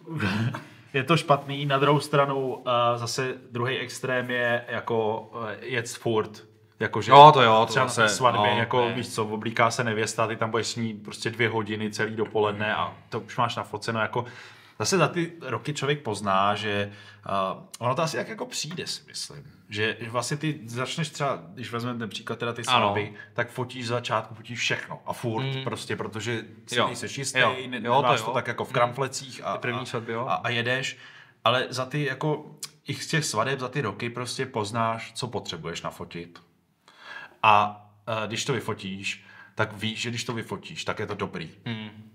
Je to špatný, na druhou stranu uh, zase druhý extrém je jako uh, jet furt. Jakože Jo, to jo, to třeba zase, na svatbě, no, jako ne. víš co, oblíká se nevěsta, ty tam budeš s ní prostě dvě hodiny celý dopoledne a to už máš nafoceno jako Zase za ty roky člověk pozná, že uh, ono to asi jak jako přijde, si myslím. Že že vlastně ty začneš třeba, když vezmeme ten příklad teda ty svatby, tak fotíš začátku, fotíš všechno a furt mm. prostě, protože si Jo. čistý, Jo. ne, Jo, to jo. to tak jako v kramflecích a, Ty první a, svatby, jo. a, a jedeš, ale za ty jako, i z těch svadeb za ty roky prostě poznáš, co potřebuješ nafotit. A uh, když to vyfotíš, tak víš, že když to vyfotíš, tak je to dobrý. Mm.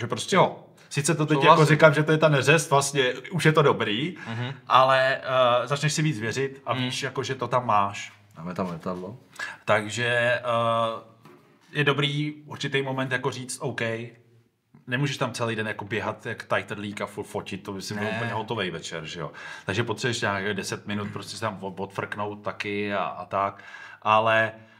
Že prostě Jo. Sice to teď Souhlasím. jako říkám, že to je ta neřest, vlastně už je to dobrý, mm-hmm. ale uh, začneš si víc věřit a víš, jako, že to tam máš. Máme tam letadlo. Takže uh, je dobrý určitý moment jako říct OK, nemůžeš tam celý den jako běhat jak tajtrlík a full fotit, to by si byl úplně hotový večer, že jo. Takže potřebuješ nějakých 10 minut prostě se tam od- odfrknout taky a, a tak, ale uh,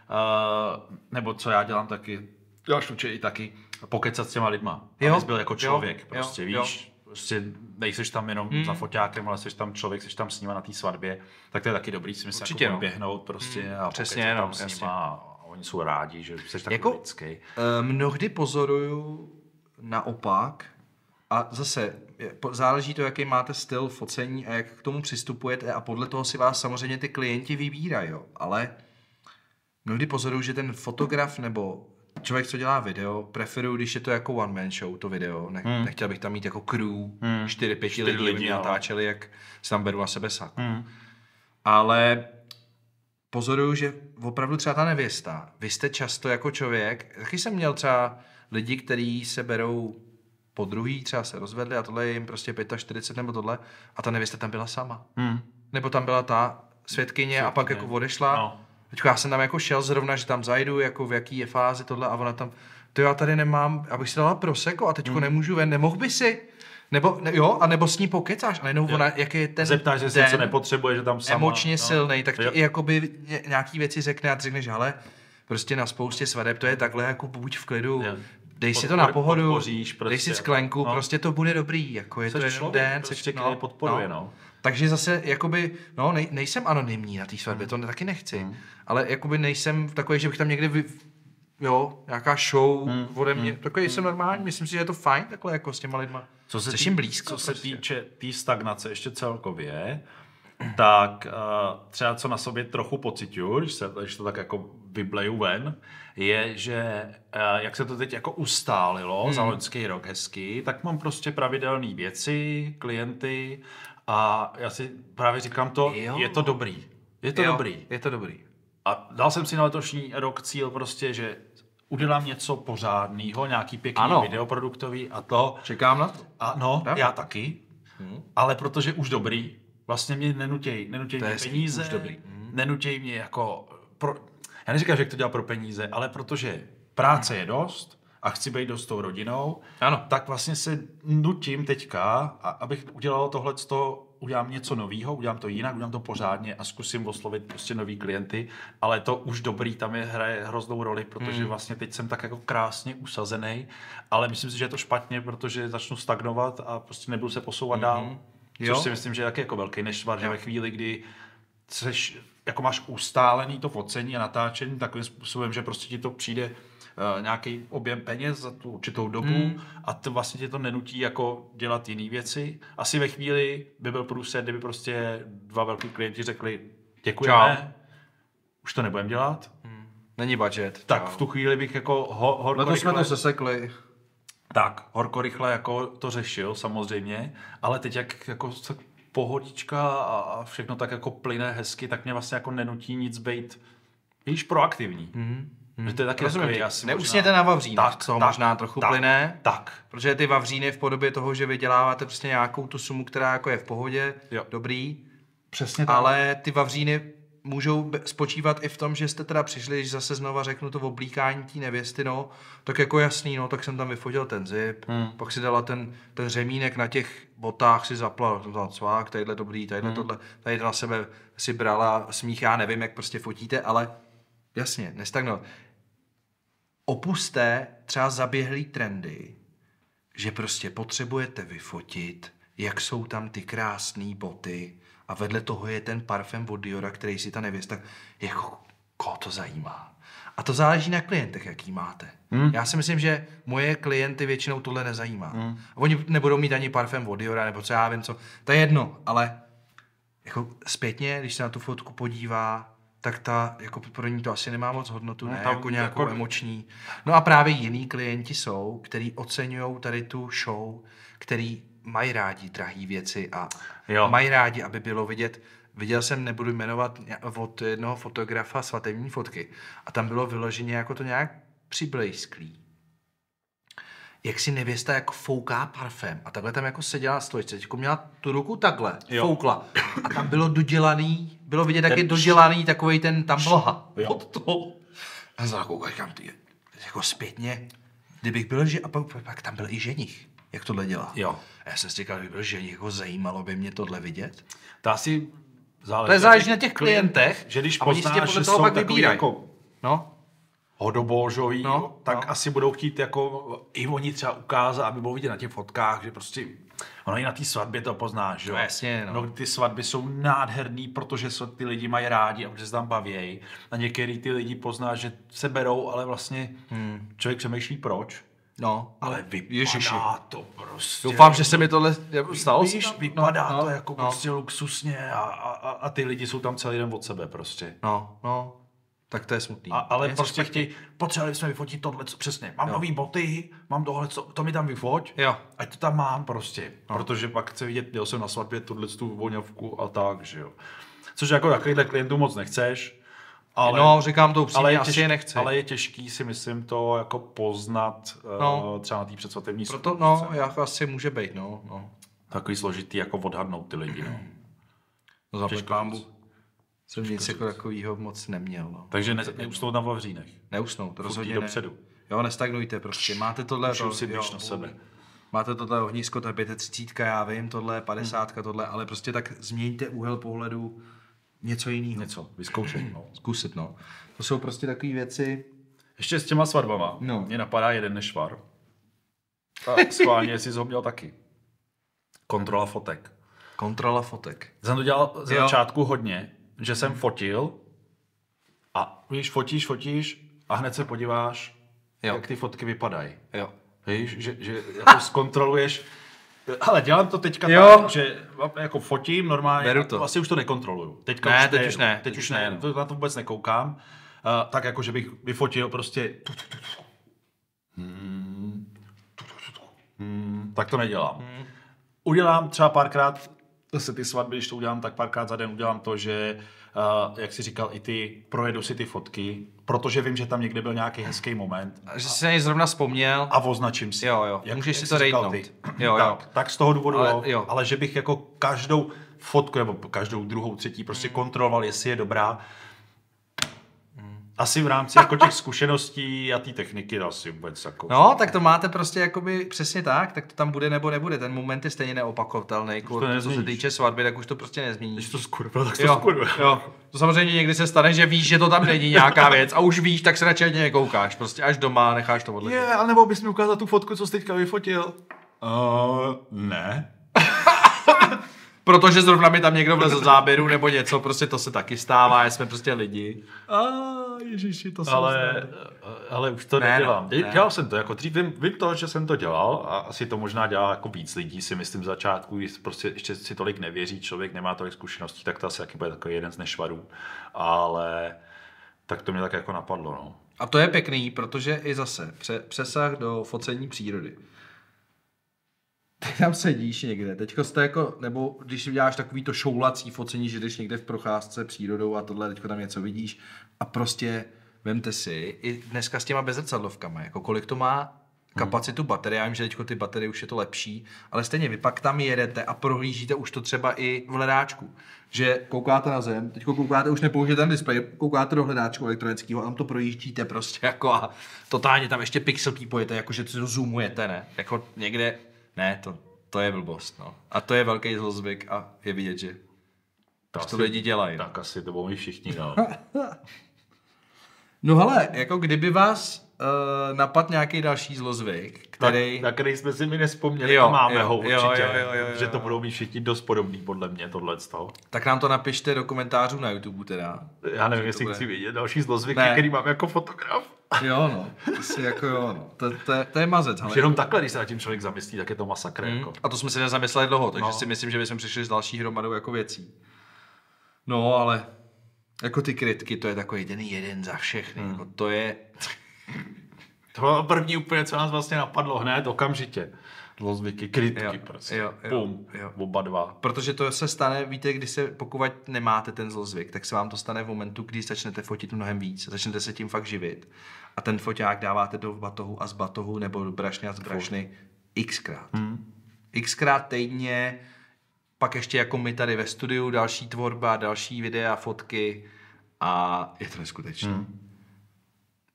nebo co já dělám taky, děláš určitě i taky, pokecat s těma lidma, Jo, abys byl jako jo, člověk, jo, prostě jo. víš, prostě nejseš tam jenom hmm. za foťákem, ale jsi tam člověk, jsi tam s nima na té svatbě, tak to je taky dobrý si myslím, Určitě, jako no. běhnout prostě hmm, a přesně, no, tam s jasně. nima a oni jsou rádi, že jsi takový Jako- lidský. Uh, mnohdy pozoruju naopak a zase záleží to, jaký máte styl focení a jak k tomu přistupujete a podle toho si vás samozřejmě ty klienti vybírají, jo. ale mnohdy pozoruju, že ten fotograf nebo člověk, co dělá video, preferuju, když je to jako one man show, to video. Ne, hmm. Nechtěl bych tam mít jako crew, hmm. čtyři, pěti Čtyři lidí, lidi, natáčeli, jak si tam beru na sebe sak. Hmm. Ale pozoruju, že opravdu třeba ta nevěsta, vy jste často jako člověk, taky jsem měl třeba lidi, kteří se berou po druhý, třeba se rozvedli a tohle je jim prostě 45 nebo tohle a ta nevěsta tam byla sama. Hmm. Nebo tam byla ta světkyně a pak jako odešla. No. Teďko já jsem tam jako šel zrovna, že tam zajdu, jako v jaký je fázi tohle a ona tam, to já tady nemám, abych si dala proseko a teďko hmm. nemůžu ven, nemohl by si? Nebo, ne, jo, a nebo s ní pokecáš, a najednou ona, jaký je ten Zeptáš, že si den, něco nepotřebuje, že tam sama. emočně no. silný, tak ti i jakoby ně- nějaký věci řekne a ty řekneš, ale prostě na spoustě svadeb to je takhle, jako buď v klidu, Jo. dej si to na pohodu, podpoříš dej si prostě. sklenku, No. prostě to bude dobrý, jako je Jseš to jenom člověk, den, prostě, seš- který podporuje, no. Takže zase, jakoby, no, nej, nejsem anonymní na té svatbě, to taky nechci, Hmm. ale jakoby nejsem takový, že bych tam někde vy, jo, nějaká show Hmm. ode mě, takový jsem normální, myslím si, že je to fajn takhle jako s těma lidma. Co se, tý, blízko co se prostě. týče té tý stagnace ještě celkově, tak uh, třeba co na sobě trochu pocituju, když, se, když to tak jako vybleju ven, je, že uh, jak se to teď jako ustálilo hmm. za loňský rok hezky, tak mám prostě pravidelné věci, klienty a já si právě říkám to, Jo. je to dobrý. Je to Jo, dobrý. Je to dobrý. A dal jsem si na letošní rok cíl prostě, že udělám něco pořádného, nějaký pěkný Ano. videoproduktový a to. Čekám na to. A no, Pravda. já taky, ale protože už dobrý, vlastně mě nenutěj, nenutěj To mě peníze, už dobrý. nenutěj mě jako, pro, já neříkám, že to dělá pro peníze, ale protože práce je dost a chci být dost s tou rodinou, Ano. tak vlastně se nutím teďka, a, abych udělal tohle udělám něco nového, udělám to jinak, udělám to pořádně a zkusím oslovit prostě nový klienty, ale to už dobrý tam je hraje hroznou roli, protože Hmm. vlastně teď jsem tak jako krásně usazený, ale myslím si, že je to špatně, protože začnu stagnovat a prostě nebudu se posouvat dál. Mhm. Jo. Což si myslím, že je taky jako velký nešvar, že ve chvíli, kdy seš, jako máš ustálený to focení a natáčení takovým způsobem, že prostě ti to přijde uh, nějaký objem peněz za tu určitou dobu mm. a to vlastně tě to nenutí jako dělat jiné věci. Asi ve chvíli by byl průser, kdyby prostě dva velký klienti řekli děkujeme, Čau. už to nebudeme dělat. Není budget. Tak čau. v tu chvíli bych jako ho, horko No to jsme rychle- to sesekli. tak, horko rychle jako to řešil samozřejmě, ale teď jak jako se pohodička a a všechno tak jako plyne hezky, tak mě vlastně jako nenutí nic být, víš, proaktivní. Mm-hmm. Že to je taky Rozumím takový asi Neusněte na vavřínech, co možná trochu tak, plyne. Tak, Protože ty vavříny v podobě toho, že vyděláváte prostě nějakou tu sumu, která jako je v pohodě, Jo. dobrý, přesně tak. ale ty vavříny můžou spočívat i v tom, že jste teda přišli, když zase znova řeknu to oblíkání té nevěsty, no, tak jako jasný, no, tak jsem tam vyfotil ten zip, hmm. pak si dala ten, ten řemínek na těch botách, si zapla to cvák, tadyhle dobrý, tadyhle hmm. tohle, tady na sebe si brala smích, já nevím, jak prostě fotíte, ale jasně, nestagnovat. Opuste třeba zaběhlý trendy, že prostě potřebujete vyfotit, jak jsou tam ty krásné boty a vedle toho je ten parfém od Diora, který si ta nevěsta, jako koho to zajímá. A to záleží na klientech, jaký máte. Hmm. Já si myslím, že moje klienty většinou tohle nezajímá. Hmm. Oni nebudou mít ani parfém od Diora, nebo co já vím co. To je jedno, ale jako zpětně, když se na tu fotku podívá, tak ta, jako pro ní to asi nemá moc hodnotu, No, ne, tam jako nějakou jako- emoční. No a právě jiní klienti jsou, který oceňují tady tu show, který mají rádi drahé věci a Jo. mají rádi, aby bylo vidět. Viděl jsem, nebudu jmenovat, od jednoho fotografa svatební fotky a tam bylo vyloženě jako to nějak přiblejsklý. Jak si nevěsta jako fouká parfém a takhle tam jako seděla na stoličce, jako měla tu ruku takhle, Jo. foukla a tam bylo dodělaný, bylo vidět taky dodělaný takový ten tam Jo. pod to. A za koukal, říkám, ty, jako zpětně, kdybych byl, že, a pak, pak tam byl i ženich, jak tohle dělá. Jo. A já jsem si říkal, kdyby byl ženich, jako zajímalo by mě tohle vidět. To asi záleží. To je záleží na těch klientech Že když a oni si tě poznáš, podle že toho pak vybírají. jako No, hodobožový, No, no, tak no. no. asi budou chtít jako i oni třeba ukázat, aby bylo vidět na těch fotkách, že prostě ono i na té svatbě to poznáš, že jo? No jasně, no. no. ty svatby jsou nádherný, protože se ty lidi mají rádi a protože se tam bavějí. A některý ty lidi poznáš, že se berou, ale vlastně hmm. člověk přemýšlí proč. no, Ale vypadá Ježiši. to prostě. Doufám, že se mi tohle stalo. Víš, vypadá no, to jako no, prostě luxusně a, a, a, a ty lidi jsou tam celý den od sebe prostě. No, no, tak to je smutný. A, ale Něco prostě chtějí, potřebovali jsme vyfotit tohle, co- přesně. Mám Jo. nový boty, mám tohle, co, to mi tam vyfoť. Jo. Ať to tam mám prostě. No. Protože pak chce vidět, jel jsem na svatbě tuhle tu voňavku a tak, že jo. Což jako takovýhle klientů moc nechceš. Ale, No, říkám to upřímně, je asi je nechci. Ale je těžký si myslím to jako poznat No. no. třeba na té předsvatební Proto, no, jak asi může být, no, no. Takový složitý jako odhadnout ty lidi, no. No Těžko. Jsem nic jako takového moc neměl, no. Takže ne, neusnout na Vavřínech. Neusnout, rozhodně ne. dopředu. Jo, nestagnujte prostě. Máte tohle... To- si běž na sebe. Máte tohle ohnisko, to je 35, já vím, tohle je 50, Hmm. tohle, ale prostě tak změňte úhel pohledu něco jiného. Něco, vyzkoušet, no. Zkusit, no. To jsou prostě takové věci, Ještě s těma svatbama. No. Mně napadá jeden nešvar. A schválně, jsi ho měl taky. Kontrola fotek. kontrola fotek. Jsem to dělal ze začátku hodně, že jsem fotil a víš, fotíš, fotíš a hned se podíváš, Jo. jak ty fotky vypadají. Jo. Víš, že, že jako zkontroluješ, ale dělám to teďka Jo. tak, že jako fotím normálně, Beru to. vlastně už to nekontroluju. Teďka Ne, už teď nejedu. už ne, Teď teď už už ne, ne, no. to, na to vůbec nekoukám. Uh, tak jako, že bych vyfotil prostě Hmm. Hmm, tak to nedělám. Hmm. Udělám třeba párkrát, zase ty svatby, když to udělám, tak párkrát za den udělám to, že, uh, jak si říkal, i ty, projedu si ty fotky, protože vím, že tam někde byl nějaký hezký moment A Že jsi se na něj zrovna vzpomněl. a označím si. Jo, jo, můžeš si to rejtnout. ty. Jo, jo. tak, tak z toho důvodu, Ale- jo. jo. ale že bych jako každou fotku, nebo každou druhou, třetí, prostě Hmm. kontroloval, jestli je dobrá. Asi v rámci jako těch zkušeností a té techniky asi vůbec jako... No, tak to máte prostě jakoby přesně tak, tak to tam bude nebo nebude. Ten moment je stejně neopakovatelný. Co se týče svatby, tak už to prostě nezměníš. Když to skurvil, tak to Jo, skurvil. jo. To samozřejmě někdy se stane, že víš, že to tam není nějaká věc a už víš, tak se radši ani nekoukáš. Prostě až doma necháš to odletět. Je, ale nebo bys mi ukázal tu fotku, co jsi teďka vyfotil? Uh, ne. *laughs* Protože zrovna mi tam někdo vlezl z záběru nebo něco, prostě to se taky stává, jsme prostě lidi. A ježiši, to jsem ale, ale už to Ne, ne, nedělám. ne. Dělal jsem to, jako dřív vím, vím to, že jsem to dělal a asi to možná dělá jako víc lidí, si myslím z začátku, když prostě ještě si tolik nevěří, člověk nemá tolik zkušeností, tak to asi taky bude takový jeden z nešvarů. Ale tak to mě tak jako napadlo, no. A to je pěkný, protože i zase pře- přesah do focení přírody. Ty tam sedíš někde, teďko jste jako, nebo když si děláš takový to šoulací focení, že jdeš někde v procházce přírodou a tohle, teďko tam něco vidíš a prostě vemte si, i dneska s těma bezrcadlovkama, jako kolik to má kapacitu baterie, já vím, že teďko ty baterie už je to lepší, ale stejně vy pak tam jedete a prohlížíte už to třeba i v hledáčku. Že koukáte na zem, teď koukáte, už nepoužijete ten displej, koukáte do hledáčku elektronického a tam to projíždíte prostě jako a totálně tam ještě pixel pípujete, jako že to zoomujete, ne? Jako někde, ne, to, to je blbost, no. A to je velký zlozvyk a je vidět, že to, to lidi dělají. no. Tak asi to budou všichni, no. *laughs* No hele, jako kdyby vás uh, napad nějaký další zlozvyk, který... Tak, na který jsme si mi nespomněli Jo, a máme jo, ho jo, určitě. jo, jo, jo, jo, že to jo. budou mít všichni dost podobný, podle mě, tohle z toho. Tak nám to napište do komentářů na YouTube teda. Já nevím, jestli bude. chci vidět další zlozvyky, Ne. který mám jako fotograf. Jo no, asi jako jo no. To, to, je- to je mazec, ale... Už jenom takhle, když se nad tím člověk zamyslí, tak je to masakr. Hmm. Jako. A to jsme si nezamysleli dlouho, takže No. si myslím, že bychom přišli s další hromadou jako věcí. No, ale jako ty krytky, to je takový ten jeden za všechny. Hmm. Jako to je, To bylo první úplně, co nás vlastně napadlo hned, okamžitě. Zlozvyky, krytky Jo, prostě. jo, jo, Pum, jo. oba dva. protože to se stane, víte, když se, pokud nemáte ten zlozvyk, tak se vám to stane v momentu, kdy začnete fotit mnohem víc, začnete se tím fakt živit a ten foťák dáváte do batohu a z batohu nebo do brašny a z brašny xkrát. Hmm. Xkrát týdně, pak ještě jako my tady ve studiu, další tvorba, další videa, fotky a je to neskutečné. Hmm.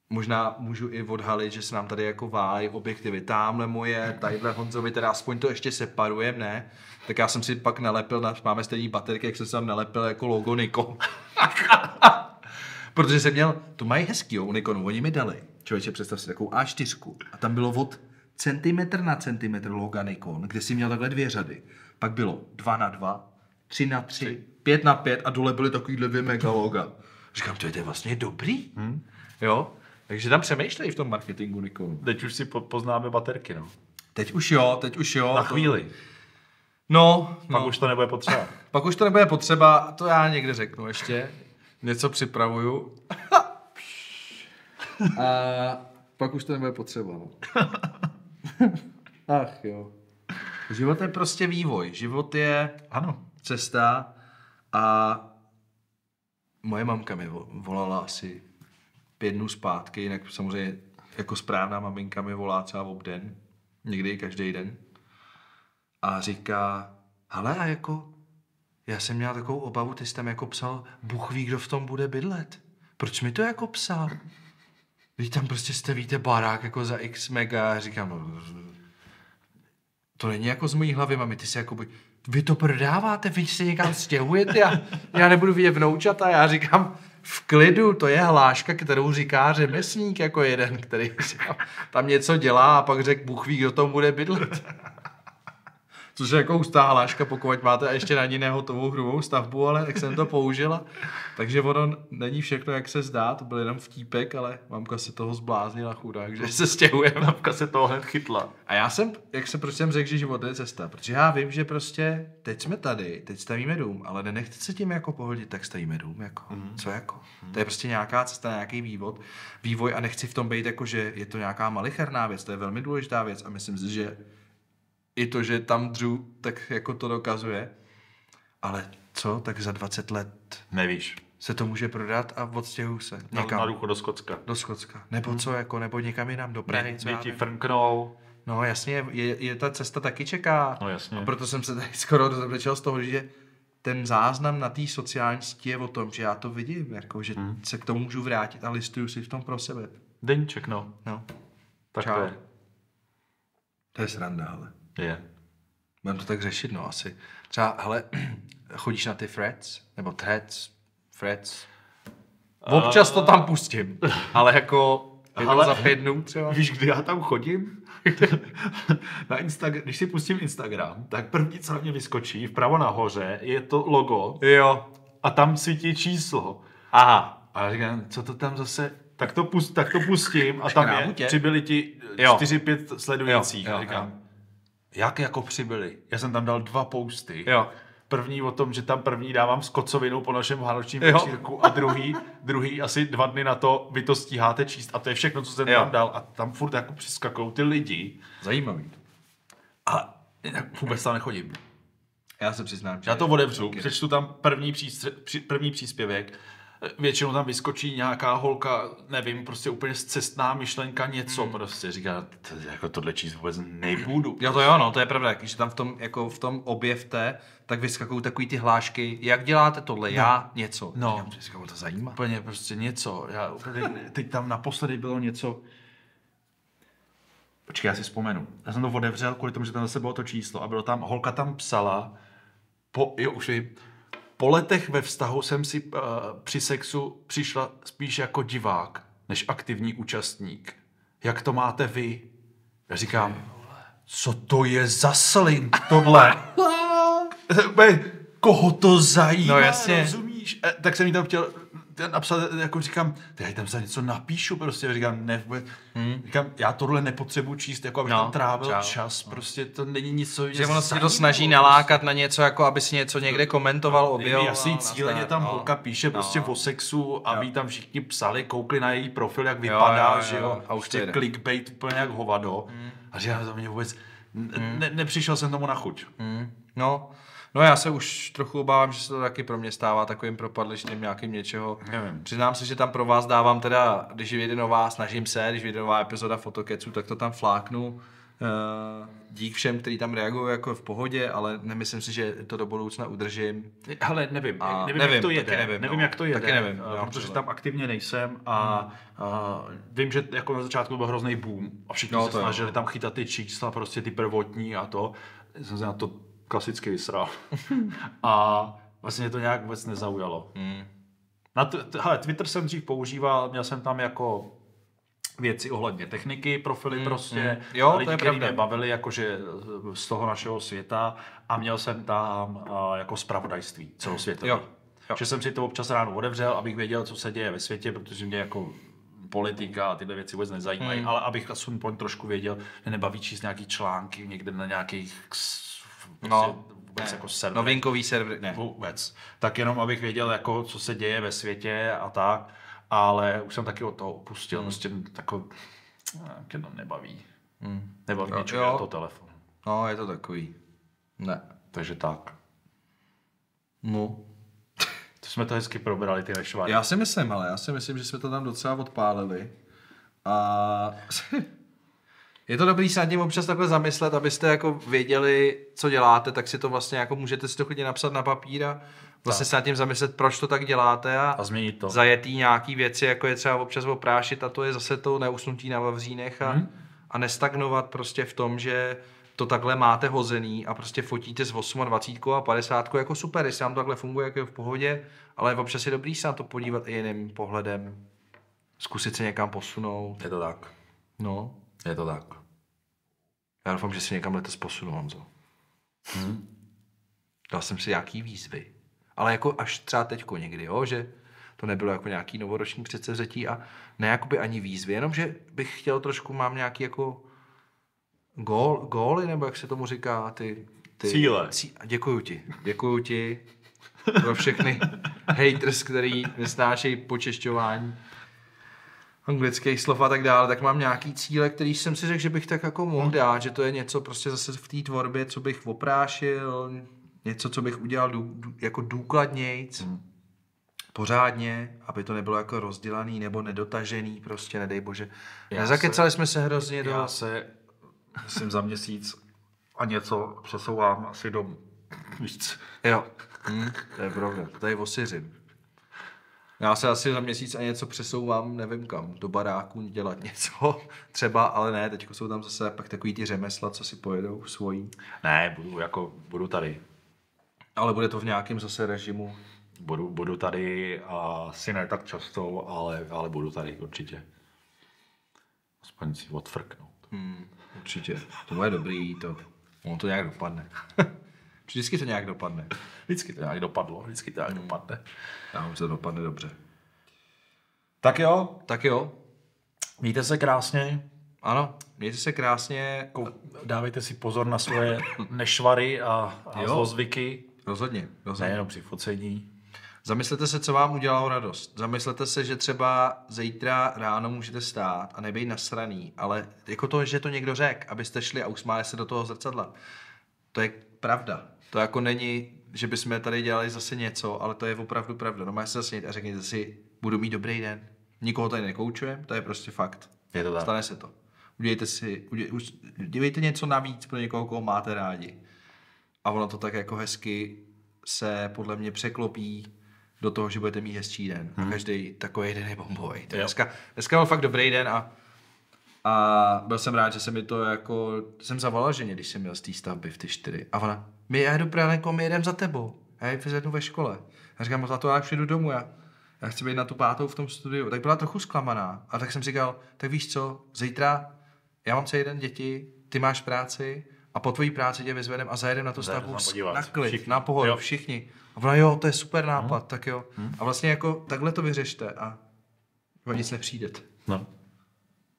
Možná můžu i odhalit, že se nám tady jako válej objektivy. Tamhle moje, tadyhle Honzovi, teda aspoň to ještě separujem, ne? Tak já jsem si pak nalepil, na, máme stejný baterky, jak jsem si tam nalepil jako logo Nikon. *laughs* Protože jsem měl, to mají hezký, jo, u Nikonu, oni mi dali. Člověče, představ si takovou A4 a tam bylo od centimetr na centimetr loga Nikon, kde si měl takhle dvě řady. Pak bylo 2 na 2, 3 na 3, 5 na 5 a dole byly takovýhle dvě mega loga. Říkám, to je to vlastně dobrý. Hmm. Jo, takže tam přemýšlej v tom marketingu Nikonu. Teď už si po- poznáme baterky, no. Teď už jo, teď už jo. Na to- chvíli. No, Pak no. už to nebude potřeba. *laughs* Pak už to nebude potřeba, to já někde řeknu ještě. Něco připravuju. *laughs* A pak už to nebude potřeba, no. *laughs* Ach jo. Život je prostě vývoj. Život je Ano. cesta a moje mamka mi vo- volala asi pět dnů zpátky, jinak samozřejmě jako správná maminka mi volá třeba v den, někdy každý den. A říká, hele a jako, já jsem měla takovou obavu, ty jsi tam jako psal, Bůh ví, kdo v tom bude bydlet. Proč mi to jako psal? Vy tam prostě jste, víte, barák jako za x mega. A říkám, no, to není jako z mojí hlavy, mami, ty si jako by, vy to prodáváte, vy se někam stěhujete, já, já nebudu vidět vnoučata, já říkám, v klidu, to je hláška, kterou říká řemeslník jako jeden, který tam něco dělá a pak řekl, Bůh ví, kdo tomu bude bydlet. Což je jako hustá hláška, pokud máte ještě na ní nehotovou hrubou stavbu, ale tak jsem to použila. Takže ono není všechno, jak se zdá, to byl jenom vtípek, ale mamka se toho zbláznila chudák, že se stěhujeme. Mamka se toho hned chytla. A já jsem, jak se proč jsem řekl, že život je cesta, protože já vím, že prostě teď jsme tady, teď stavíme dům, ale nenechte se tím jako pohodit, tak stavíme dům, jako, mm. co jako. Mm. To je prostě nějaká cesta, nějaký vývod, vývoj a nechci v tom být jako, že je to nějaká malicherná věc, to je velmi důležitá věc a myslím si, že i to, že tam dřu, tak jako to dokazuje. Ale co, tak za 20 let Nevíš. se to může prodat a odstěhuju se Na, někam. na důchod do Skocka. do Skotska. Nebo co, jako, nebo někam jinam do Prahy. Děti vím. frnknou. No jasně, je, je ta cesta taky čeká. No, jasně. A proto jsem se tady *laughs* skoro rozbrečel z toho, že ten záznam na té sociální sítě je o tom, že já to vidím, jako, že hmm. se k tomu můžu vrátit a listuju si v tom pro sebe. Deníček, no. No, Tak Čau. to je. to je sranda, ale. Je. Budeme to tak řešit, no asi. Třeba, hele, *clears throat* chodíš na ty threads? Nebo threads? Threads? Občas to tam pustím, *laughs* ale jako Ale- za pět dnů třeba. Víš, kdy já tam chodím? *laughs* na Instagram, když si pustím Instagram, tak první, co na mě vyskočí, vpravo nahoře, je to logo Jo. a tam svítí číslo. Aha. A já říkám, co to tam zase... Tak to, pust, tak to pustím a tam je, přibyli ti Jo. 4-5 sledujících. Jo, jo, říkám, jo. Jak jako přibyli? Já jsem tam dal dva posty. Jo. První o tom, že tam první dávám s kocovinou po našem vánočním Jo. večírku a druhý, druhý asi dva dny na to, vy to stíháte číst a to je všechno, co jsem Jo. tam dal a tam furt jako přeskakují ty lidi Zajímavý. a jinak vůbec tam nechodím. Já se přiznám, že... Já to otevřu, taky. přečtu tam první, přístře, při, první příspěvek, většinou tam vyskočí nějaká holka, nevím, prostě úplně cestná myšlenka, něco hmm. prostě. Říká, "T- jako tohle číst vůbec nebudu. Jo, to jo, no, to je pravda, když tam v tom, jako v tom objevte, tak vyskakují takový ty hlášky, jak děláte tohle, já něco. No. Říkám, to zajímá. Úplně prostě něco. Já úplně, teď tam naposledy bylo něco, Počkej, já si vzpomenu. Já jsem to otevřel kvůli tomu, že tam zase bylo to číslo a bylo tam, holka tam psala, po, jo, už vím, po letech ve vztahu jsem si uh, při sexu přišla spíš jako divák, než aktivní účastník. Jak to máte vy? Já říkám, co to je za sling tohle? *laughs* Koho to zajímá, No jasně. rozumíš? Eh, Tak jsem jí tam chtěl napsat, jako říkám, já tam za něco napíšu, prostě říkám, ne, vůbec, říkám, já tohle nepotřebuji číst, jako abych No, tam trávil čau. čas, prostě to není nic, co Že ono se to snaží nalákat na něco, jako aby si něco někde komentoval, Její objevoval. jasný cíleně tam no. holka píše prostě No. o sexu, aby Jo. tam všichni psali, koukli na její profil, jak vypadá, jo, že jo, jo, a už prostě clickbait úplně jak hovado. A že já to mě vůbec, ne, nepřišel jsem tomu na chuť. No, no já se už trochu obávám, že se to taky pro mě stává takovým propadlištěm nějakým něčeho. Nevím. Přiznám se, že tam pro vás dávám teda, když vyjde nová, snažím se, když vyjde nová epizoda Fotokecu, tak to tam fláknu. Uh, dík všem, kteří tam reagují jako v pohodě, ale nemyslím si, že to do budoucna udržím. Ale nevím, A nevím, nevím, jak to jede, nevím, nevím, no. jak to jede, Taky nevím, a nemám protože tam aktivně nejsem a, a vím, že jako na začátku byl hrozný boom a všichni No, se snažili tam chytat ty čísla, prostě ty prvotní a to. Jsem se na to klasicky vysral. *laughs* a vlastně mě to nějak vůbec nezaujalo. Hmm. Na t- t- hele, Twitter jsem dřív používal, měl jsem tam jako věci ohledně techniky, profily prostě, mm. Jo, to lidi, je kteří mě bavili jakože z toho našeho světa a měl jsem tam a, jako spravodajství celosvětové. Jo, jo. Že jsem si to občas ráno otevřel, abych věděl, co se děje ve světě, protože mě jako politika a tyhle věci vůbec nezajímají, Hmm. ale abych aspoň trošku věděl, že nebaví číst nějaký články někde na nějakých No, vůbec ne, jako serverech. novinkový server, ne. Vůbec. Tak jenom, abych věděl, jako, co se děje ve světě a tak, ale už jsem taky od toho opustil, hmm. prostě tako, mě to nebaví. Hmm. Nebaví Jo, mě to telefon. No, je to takový. Ne. Takže tak. No. *laughs* To jsme to hezky probrali, ty nešvary. Já si myslím, ale já si myslím, že jsme to tam docela odpálili. A *laughs* je to dobrý se nad tím občas takhle zamyslet, abyste jako věděli, co děláte, tak si to vlastně jako můžete si to klidně napsat na papír a vlastně se nad tím zamyslet, proč to tak děláte a, A změnit to. zajetý nějaký věci, jako je třeba občas oprášit a to je zase to neusnutí na vavřínech a, Mhm. a nestagnovat prostě v tom, že to takhle máte hozený a prostě fotíte s 28 a 50 jako super, jestli vám to takhle funguje, jako je v pohodě, ale občas je dobrý se na to podívat i jiným pohledem. Zkusit se někam posunout. Je to tak. No, Je to tak. já doufám, že si někam letos posunu, Honzo. Dal jsem si nějaký výzvy. Ale jako až třeba teďko někdy, jo, že to nebylo jako nějaký novoroční předsevzetí a ne jakoby ani výzvy, jenom že bych chtěl trošku, mám nějaký jako gól, góly, nebo jak se tomu říká, ty... ty Cíle. Cí, děkuju ti, děkuju ti *laughs* pro všechny haters, který nesnášejí počešťování anglických slov a tak dále, tak mám nějaký cíle, který jsem si řekl, že bych tak jako mohl dát, že to je něco prostě zase v té tvorbě, co bych oprášil, něco, co bych udělal dů, dů, jako důkladnějc, hmm. pořádně, aby to nebylo jako rozdělaný nebo nedotažený, prostě nedej bože. Já Nezakecali jsme se hrozně do... Já se, myslím, za měsíc a něco přesouvám asi do víc. Jo, hm, to je pravda, to tady osiřím. Já se asi za měsíc a něco přesouvám, nevím kam, do baráku dělat *laughs* něco třeba, ale ne, teď jsou tam zase pak takový ty řemesla, co si pojedou svojí. Ne, budu, jako, budu tady. Ale bude to v nějakém zase režimu. Budu, budu tady a asi ne tak často, ale, ale budu tady určitě. Aspoň si odfrknout. Hmm, určitě. To bude dobrý, to, ono to nějak dopadne. *laughs* Vždycky to nějak dopadne. Vždycky to nějak dopadlo, vždycky to nějak dopadne. Já už to dopadne dobře. Tak jo, Tak jo, mějte se krásně, ano, mějte se krásně. dávejte si pozor na svoje nešvary a, a Jo. zlozvyky, Rozhodně, rozhodně. nejenom při focení. Zamyslete se, co vám udělalo radost. Zamyslete se, že třeba zítra ráno můžete stát a nebejt nasraný, ale jako to, že to někdo řekl, abyste šli a usmáli se do toho zrcadla. To je pravda. To jako není, že bychom tady dělali zase něco, ale to je opravdu pravda. No máte se zase a řekněte si, budu mít dobrý den. Nikoho tady nekoučujem, to je prostě fakt. Je to tak. Stane se to. Udělejte si, dělejte něco navíc pro někoho, koho máte rádi. A ono to tak jako hezky se podle mě překlopí do toho, že budete mít hezčí den. Hmm. A každý takový den je bombový. Dneska, dneska byl fakt dobrý den a, a byl jsem rád, že se mi to jako... Jsem zavolal ženě, když jsem měl z té stavby v ty čtyři. A ona, my já jdu právě my jedem za tebou. Já ji vyzvednu ve škole. A říkám, za to já přijdu domů. Já, já chci být na tu pátou v tom studiu. Tak byla trochu zklamaná. A tak jsem říkal, tak víš co, zítra já mám celý den děti, ty máš práci a po tvojí práci tě vyzvedem a zajedem na tu stavbu na klid, Všichni. na pohodu, Jo. Všichni. A ona, jo, to je super nápad, tak jo. A vlastně jako takhle to vyřešte a o nic nepřijdete. No.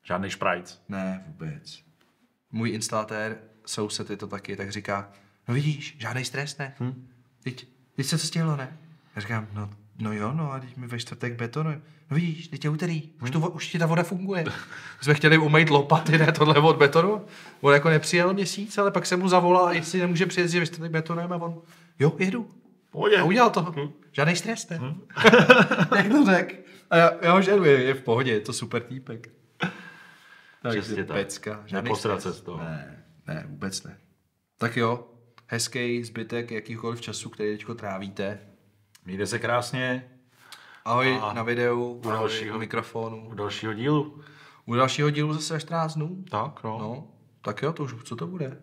Žádný šprajc. Ne, vůbec. Můj instalatér, soused je to taky, tak říká, no vidíš, žádný stres, ne? Hm? Teď, teď se to stihlo, ne? Já říkám, no, no jo, no a teď mi ve čtvrtek betonuje. No vidíš, teď je úterý, už, tu, vo- už ti ta voda funguje. My jsme chtěli umýt lopaty, ne, tohle od betonu. On jako nepřijel měsíc, ale pak jsem mu zavolal, jestli nemůže přijet, že ve čtvrtek betonujeme a on, jo, jedu. Pohodě. A udělal to. Žádný stres, ne? *laughs* Jak to řek? A já, já ho ženu, je, je v pohodě, je to super týpek. Takže Přesně tak. Pecka, Neposrat se z toho. Ne, ne, vůbec ne. Tak jo, hezký zbytek jakýkoliv času, který teďko trávíte. Mějte se krásně Ahoj A na videu, ahoj dalšího- u mikrofonu. u dalšího dílu. U dalšího dílu zase ve 14 dnů. Tak, no. No, tak jo, to už, co to bude?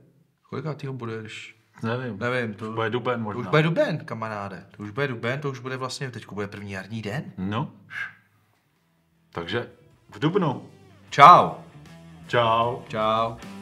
Kolikátýho bude, když... Nevím. Nevím, to, Bude duben to možná. už bude duben, kamaráde. To už bude duben, to už bude vlastně, teď bude první jarní den. No. Takže v dubnu. Čau. Čau. Čau.